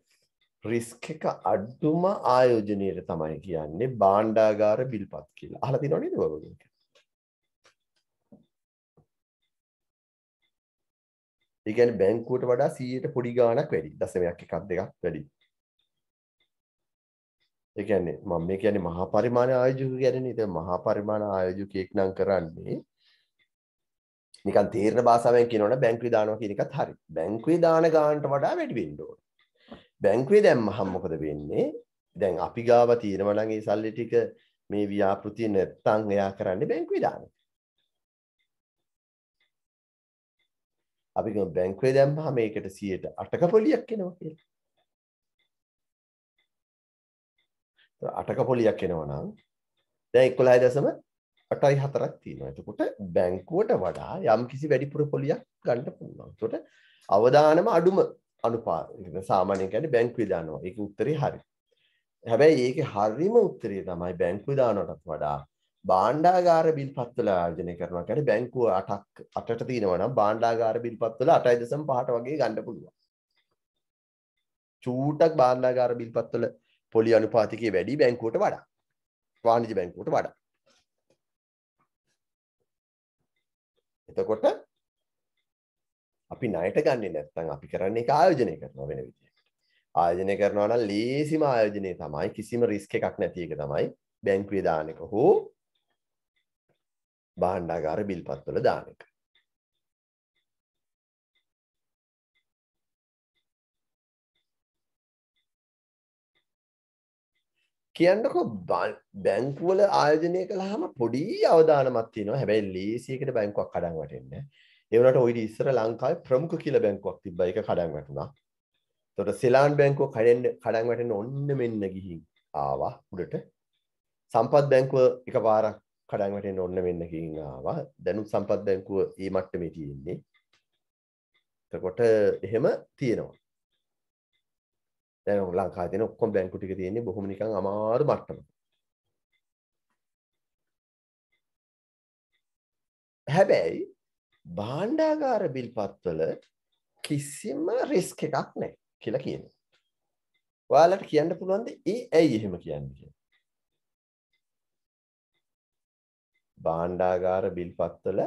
රිස්ක් එක අඩුම ආයෝජනයට තමයි කියන්නේ භාණ්ඩාගාර බිල්පත් කියලා. අහලා තියෙනව නේද ඔයගොල්ලෝ? ඒ කියන්නේ බැංකුවට වඩා 100ට පොඩි ගාණක් වැඩි. දශමයක් එකක් දෙකක් වැඩි. ඒ කියන්නේ මම මේ කියන්නේ මහා පරිමාණ ආයෝජක කියන්නේ ඉතින් මහා පරිමාණ ආයෝජකයෙක් නම් කරන්නේ නිකන් තේරෙන භාෂාවෙන් කියනවනේ බැංකුවේ දානවා කියන එකත් හරි. බැංකුවේ දාන ගානට වඩා වැඩි වෙන්න ඕන. බැංකුවේ දැම්මහම මොකද වෙන්නේ? දැන් අපි ගාව තියෙනවා නම් ඒ සල්ලි ටික මේ ව්‍යාපෘතිය නැත්තම් එයා කරන්නේ බැංකුවේ දාන. අපි ගමු බැංකුවේ දැම්මහම මේකට 108ක පොලියක් එනවා කියලා. 8ක පොලියක් එනවා නම් දැන් 11.8යි 4ක් තියෙනවා. එතකොට බැංකුවට වඩා යම් කිසි වැඩිපුර පොලියක් ගන්න පුළුවන්. එතකොට අවදානම අඩුම අනුපාත සාමාන්‍යයෙන් කියන්නේ බැංකුවේ දානවා. ඒක උත්තරේ හරි. හැබැයි ඒකේ හරිම උත්තරේ තමයි බැංකුවේ දානටත් වඩා භාණ්ඩාගාර බිල්පත් වල ආයෝජනය කරනවා. කියන්නේ බැංකුව 8ක් 8ට තියෙනවා නම් භාණ්ඩාගාර බිල්පත් වල 8.5ට වගේ ගන්න පුළුවන්. චූටක් භාණ්ඩාගාර බිල්පත් වල පොලි අනුපාතිකයේ වැඩි බැංකුවට වඩා. වාණිජ බැංකුවට වඩා. එතකොට අපි ණයට ගන්නේ නැත්නම් අපි කරන්නේ ඒක ආයෝජනය කරනවා වෙන විදිහකට. ආයෝජනය කරනවා නම් ලේසිම ආයෝජනය තමයි කිසිම රිස්ක් එකක් නැති එක තමයි බැංකුවේ දාන එක හෝ භාණ්ඩාගාර බිල්පත් වල දාන එක. කියන්නකො බැංකුවල ආයෝජනය කළාම පොඩි අවදානමක් තියෙනවා. හැබැයි ලේසියකට බැංකුවක් කඩන් වැටෙන්නේ නැහැ. ඒ වුණාට ඔයිට ඉස්සර ලංකාවේ ප්‍රමුඛ කියලා බැංකුවක් තිබ්බා. ඒක කඩන් වැටුණා. එතකොට සෙලාන් බැංකුව කඩෙන්න කඩන් වැටෙන්න ඔන්න මෙන්න ගිහින් ආවා උඩට. සම්පත් බැංකුව එකපාරක් කඩන් වැටෙන්න ඔන්න මෙන්න ගිහින් ආවා. දැනුත් සම්පත් බැංකුව මේ මට්ටමේ තියෙන්නේ. එතකොට එහෙම තියෙනවා. දැන් ලංකාවේ තියෙන ඔක්කොම බැංකු ටික තියෙන්නේ බොහොම නිකන් අමාරු මට්ටමක. හැබැයි භාණ්ඩාගාර බිල්පත්වල කිසිම රිස්ක් එකක් නැහැ කියලා කියනවා. ඔයාලට කියන්න පුළුවන්ද ඒ ඇයි එහෙම කියන්නේ කියලා? භාණ්ඩාගාර බිල්පත්වල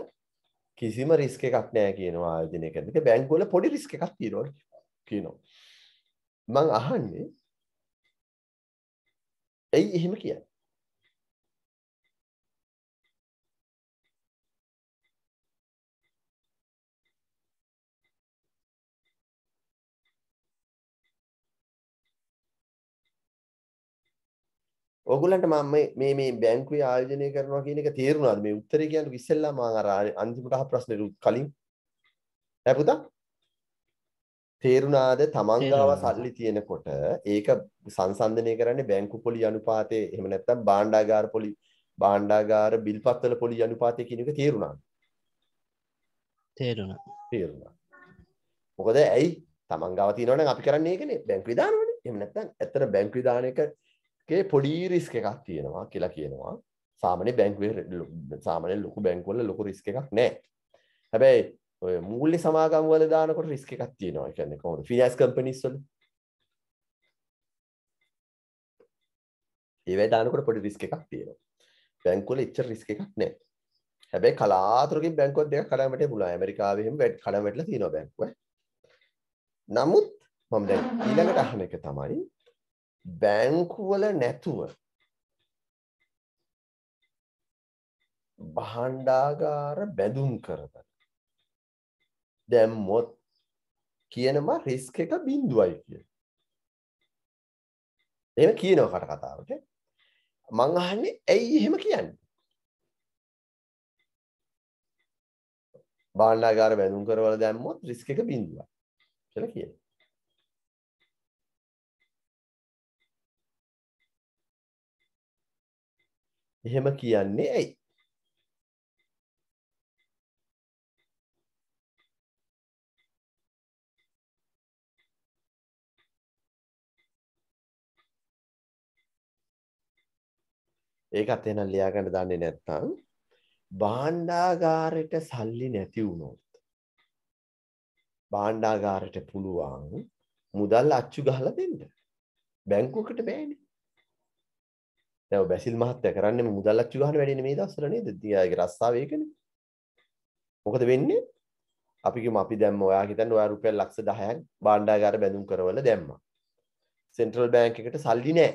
කිසිම රිස්ක් එකක් නැහැ කියනවා ආයෝජනය කරන එක බැංකුවල පොඩි රිස්ක් එකක් තියෙනවා කියනවා. මං අහන්නේ ඇයි එහෙම කියන්නේ? ඔගුලන්ට මම මේ මේ බැංකුවේ ආයෝජනය කරනවා කියන එක තේරුණාද? මේ උත්තරේ කියන්නේ ඉස්සෙල්ලා මම අර අන්තිමට අහ ප්‍රශ්නේ කලින්. ඈ පුතා තේරුණාද? තමන් ගාව සල්ලි තියෙනකොට ඒක සංසන්දනය කරන්නේ බැංකු පොලි අනුපාතය එහෙම නැත්නම් භාණ්ඩාගාර පොලි භාණ්ඩාගාර බිල්පත්වල පොලි අනුපාතය කියන එක තේරුණාද? තේරුණා. තේරුණා. මොකද ඇයි? තමන් ගාව තියෙනවනම් අපි කරන්නේ ඒකනේ. බැංකුවේ දානවනේ එහෙම නැත්නම් ඇත්තට බැංකුවේ දාන එක ගේ පොඩි රිස්ක එකක් තියෙනවා කියලා කියනවා සාමාන්‍ය බැංකුවේ සාමාන්‍ය ලොකු බැංකුවල ලොකු රිස්ක එකක් නැහැ. හැබැයි ඔය මූල්‍ය සමාගම් වල දානකොට රිස්ක එකක් තියෙනවා. ඒ කියන්නේ කොහොමද? ෆිනෑන්ස් කම්පැනිස් වල. ඒවැ දානකොට පොඩි රිස්ක එකක් තියෙනවා. බැංකුවල එච්චර රිස්ක එකක් නැහැ. හැබැයි කලාතුරකින් බැංකුවක් දෙකක් කඩාම වැටෙන්න පුළුවන්. ඇමරිකාවේ එහෙම කඩාම වැටලා තියෙනවා බැංකුව. නමුත් මම දැන් ඊළඟට අහන එක තමයි බැංකුවල නැතුව භාණ්ඩාගාර බැඳුම් කරගෙන දැම්මොත් කියනවා රිස්ක් එක බිඳුවයි කිය. එහෙම කියනවා කට කතාවට. මං අහන්නේ ඇයි එහෙම කියන්නේ? භාණ්ඩාගාර බැඳුම් කරවල දැම්මොත් රිස්ක් එක බිඳුවයි කියලා කියනවා. එහෙම කියන්නේ ඇයි? ඒකත් එහෙනම් ලියා ගන්න දන්නේ නැත්නම් භාණ්ඩාගාරයට සල්ලි නැති වුණොත් භාණ්ඩාගාරයට පුළුවන් මුදල් අච්චු ගහලා දෙන්න. බැංකුවකට බෑනේ. දැන් බැසිල් මහත්තයා කරන්නේ මුදල් අච්චු ගන්න වැඩේ මේ දවස්වල නේද? තියාගේ රස්සාව ඒකනේ. මොකද වෙන්නේ? අපි කිව්ම අපි දැම්ම ඔයා හිතන්න ඔයා රුපියල් ලක්ෂ 10ක් භාණ්ඩාගාර බැඳුම් කරවල දැම්මා. සෙන්ට්‍රල් බැංක් එකට සල්ලි නැහැ.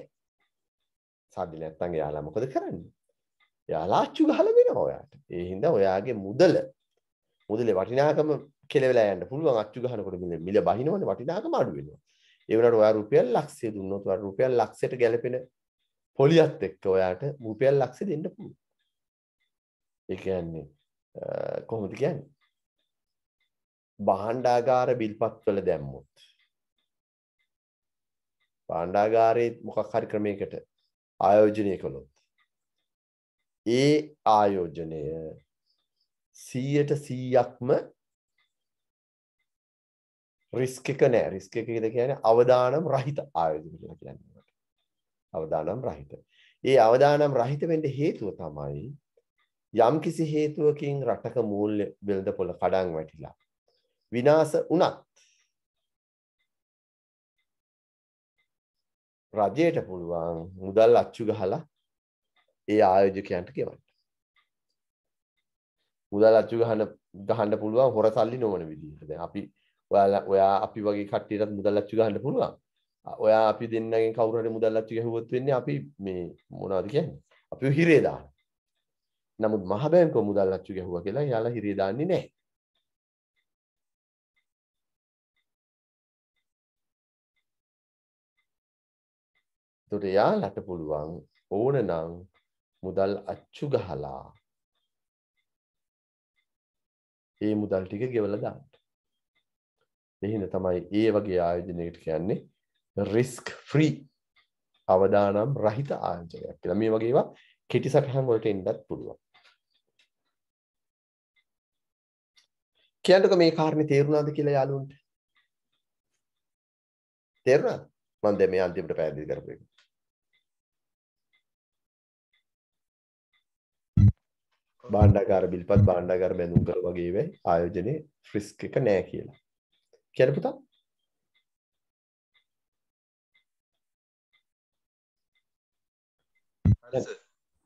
සල්ලි නැත්තම් එයාලා මොකද කරන්නේ? එයාලා අච්චු ගහලා දෙනවා ඔයාට. ඒ හින්දා ඔයාගේ මුදල මුදලේ වටිනාකම කෙලවෙලා යන්න පුළුවන් අච්චු ගහනකොට මිල මිල බහිනවනේ වටිනාකම අඩු වෙනවා. ඒ වුණාට ඔයා රුපියල් ලක්ෂය දුන්නොත් ඔයා රුපියල් ලක්ෂයට ගැලපෙන පොලියත් එක්ක ඔයාට රුපියල් ලක්ෂ දෙන්න පුළුවන්. ඒ කියන්නේ කොහොමද කියන්නේ? භාණ්ඩාගාර බිල්පත් වල දැම්මොත් භාණ්ඩාගාරයේ මොකක් හරි ක්‍රමයකට ආයෝජනය කළොත් ඒ ආයෝජනය 100ට 100ක්ම රිස්ක් එක නෑ රිස්ක් එක කියන්නේ අවදානම් රහිත ආයෝජන කියලා කියන්නේ. අවදානම් රහිත. ඒ අවදානම් රහිත වෙන්න හේතුව තමයි යම් කිසි හේතුවකින් රටක මූල්‍ය වෙළඳපොළ කඩන් වැටිලා විනාශ වුණත් රජයට පුළුවන් මුදල් අච්චු ගහලා ඒ ආයෝජකයන්ට ගෙවන්න. මුදල් අච්චු ගහන ගහන්න පුළුවන් හොර සල්ලි නොවන විදිහට. දැන් අපි ඔයාලා ඔයා අපි වගේ කට්ටියටත් මුදල් අච්චු ගහන්න පුළුවන්. ඔයා අපි දෙන්නගෙන් කවුරු හරි මුදල් අච්චු ගැහුවොත් වෙන්නේ අපි මේ මොනවද කියන්නේ? අපි හිරේ දාන. නමුත් මහ බැංකුව මුදල් අච්චු ගැහුවා කියලා එයාලා හිරේ දාන්නේ නැහැ. එතකොට එයාලට පුළුවන් ඕනනම් මුදල් අච්චු ගහලා ඒ මුදල් ටික ගෙවලා දාන්න. එහෙනම් තමයි ඒ වගේ ආයෝජනයකට කියන්නේ රිස්ක් ෆ්‍රී අවදානම් රහිත ආයෝජනයක් කියලා. මේ වගේ ඒවා කෙටි සටහන් වලට එන්නත් පුළුවන්. කියන්නක මේ කාරණේ තේරුණාද කියලා යාළුවන්ට තේරුණාද මම දැන් මේ අන්තිමට පැහැදිලි කරපු එක භාණ්ඩාගාර බිල්පත් භාණ්ඩාගාර බැඳුම් කර වගේ වෙයි ආයෝජනයේ රිස්ක් එක නෑ කියලා කියන්න පුතා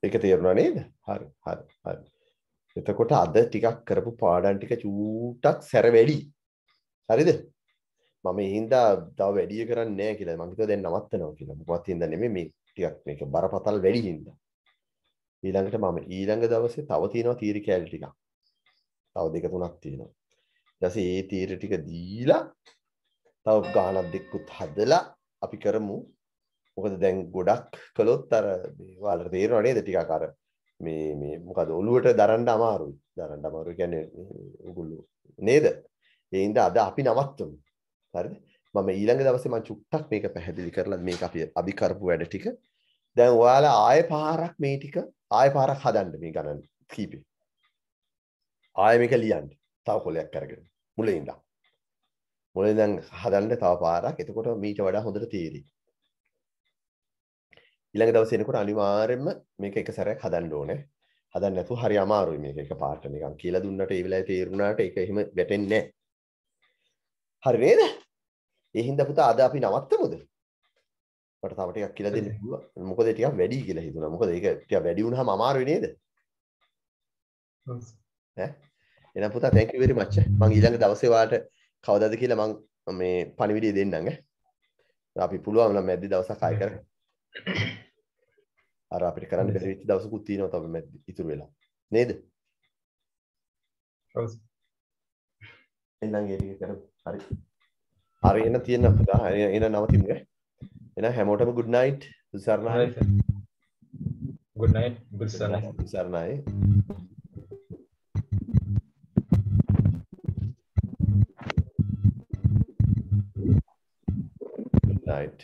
ඒක තේරුණා නේද? හරි හරි හරි. එතකොට අද ටිකක් කරපු පාඩම් ටික චූටක් සැර වැඩි. හරිද? මම හින්දා තව වැඩිය කරන්නේ නැහැ කියලා මම හිතුවා දැන් නවත්තනවා කියලා. මොකවත් හින්දා නෙමෙයි මේ ටිකක් මේක බරපතල වැඩි හින්දා. ඊළඟට මම ඊළඟ දවසේ තව තියෙනවා තීර කැලි ටිකක්. තව දෙක තුනක් තියෙනවා. ඊට පස්සේ ඒ තීර ටික දීලා තව ගානක් දෙකකුත් හදලා අපි කරමු. මොකද දැන් ගොඩක් කළොත් අර මේ ඔයාලට තේරෙනව නේද ටිකක් අර මේ මේ මොකද ඔළුවට දරන්න අමාරුයි. දරන්න අමාරුයි කියන්නේ උගුල්ලු නේද? ඒ හින්දා අද අපි නවත්තමු හරිද? මම ඊළඟ දවසේ මම චුට්ටක් මේක පැහැදිලි කරලා මේක අපි අපි කරපු වැඩ ටික. දැන් ඔයාලා ආයෙ පාරක් මේ ටික ආයෙ පාරක් හදන්න මේ ගණන් කීපේ. ආයෙ මේක ලියන්න. තව කොලයක් අරගෙන. මුලින් ඉඳන් මුලින් ඉඳන් හදන්න තව පාරක්. එතකොට මීට වඩා හොඳට තේරෙයි. ඊළඟ දවසේ එනකොට අනිවාර්යයෙන්ම මේක එක සැරයක් හදන්න ඕනේ. හදන්න නැතුව හරි අමාරුයි මේක එක පාට නිකන් කියලා දුන්නට ඒ වෙලාවේ තේරුණාට ඒක එහෙම වැටෙන්නේ නැහැ. හරි නේද? ඒ හින්දා පුතා අද අපි නවත්තමුද? මට තව ටිකක් කියලා දෙන්න පුළුවන්. මොකද ටිකක් වැඩි කියලා හිතුණා. මොකද ඒක ටිකක් වැඩි වුණාම අමාරුයි නේද? එහෙනම් පුතා thank you very much. මම ඊළඟ දවසේ වාට කවදාද කියලා මම මේ පණිවිඩය දෙන්නම් ඈ. අපි පුළුවන් නම් මැද්දි දවසක් ආයෙ කරමු. අර අපිට කරන්න බැරි වෙච්ච දවසකුත් තියෙනවා තව මැද්දි ඉතුරු වෙලා. නේද? ඔව් එහෙනම් ඒ ටික කරමු. හරි. හරි එන තියෙන පුතා. එන නවතිමු. එහෙනම් හැමෝටම good night. සුසරණයි. good night good සුසරණයි. Good night.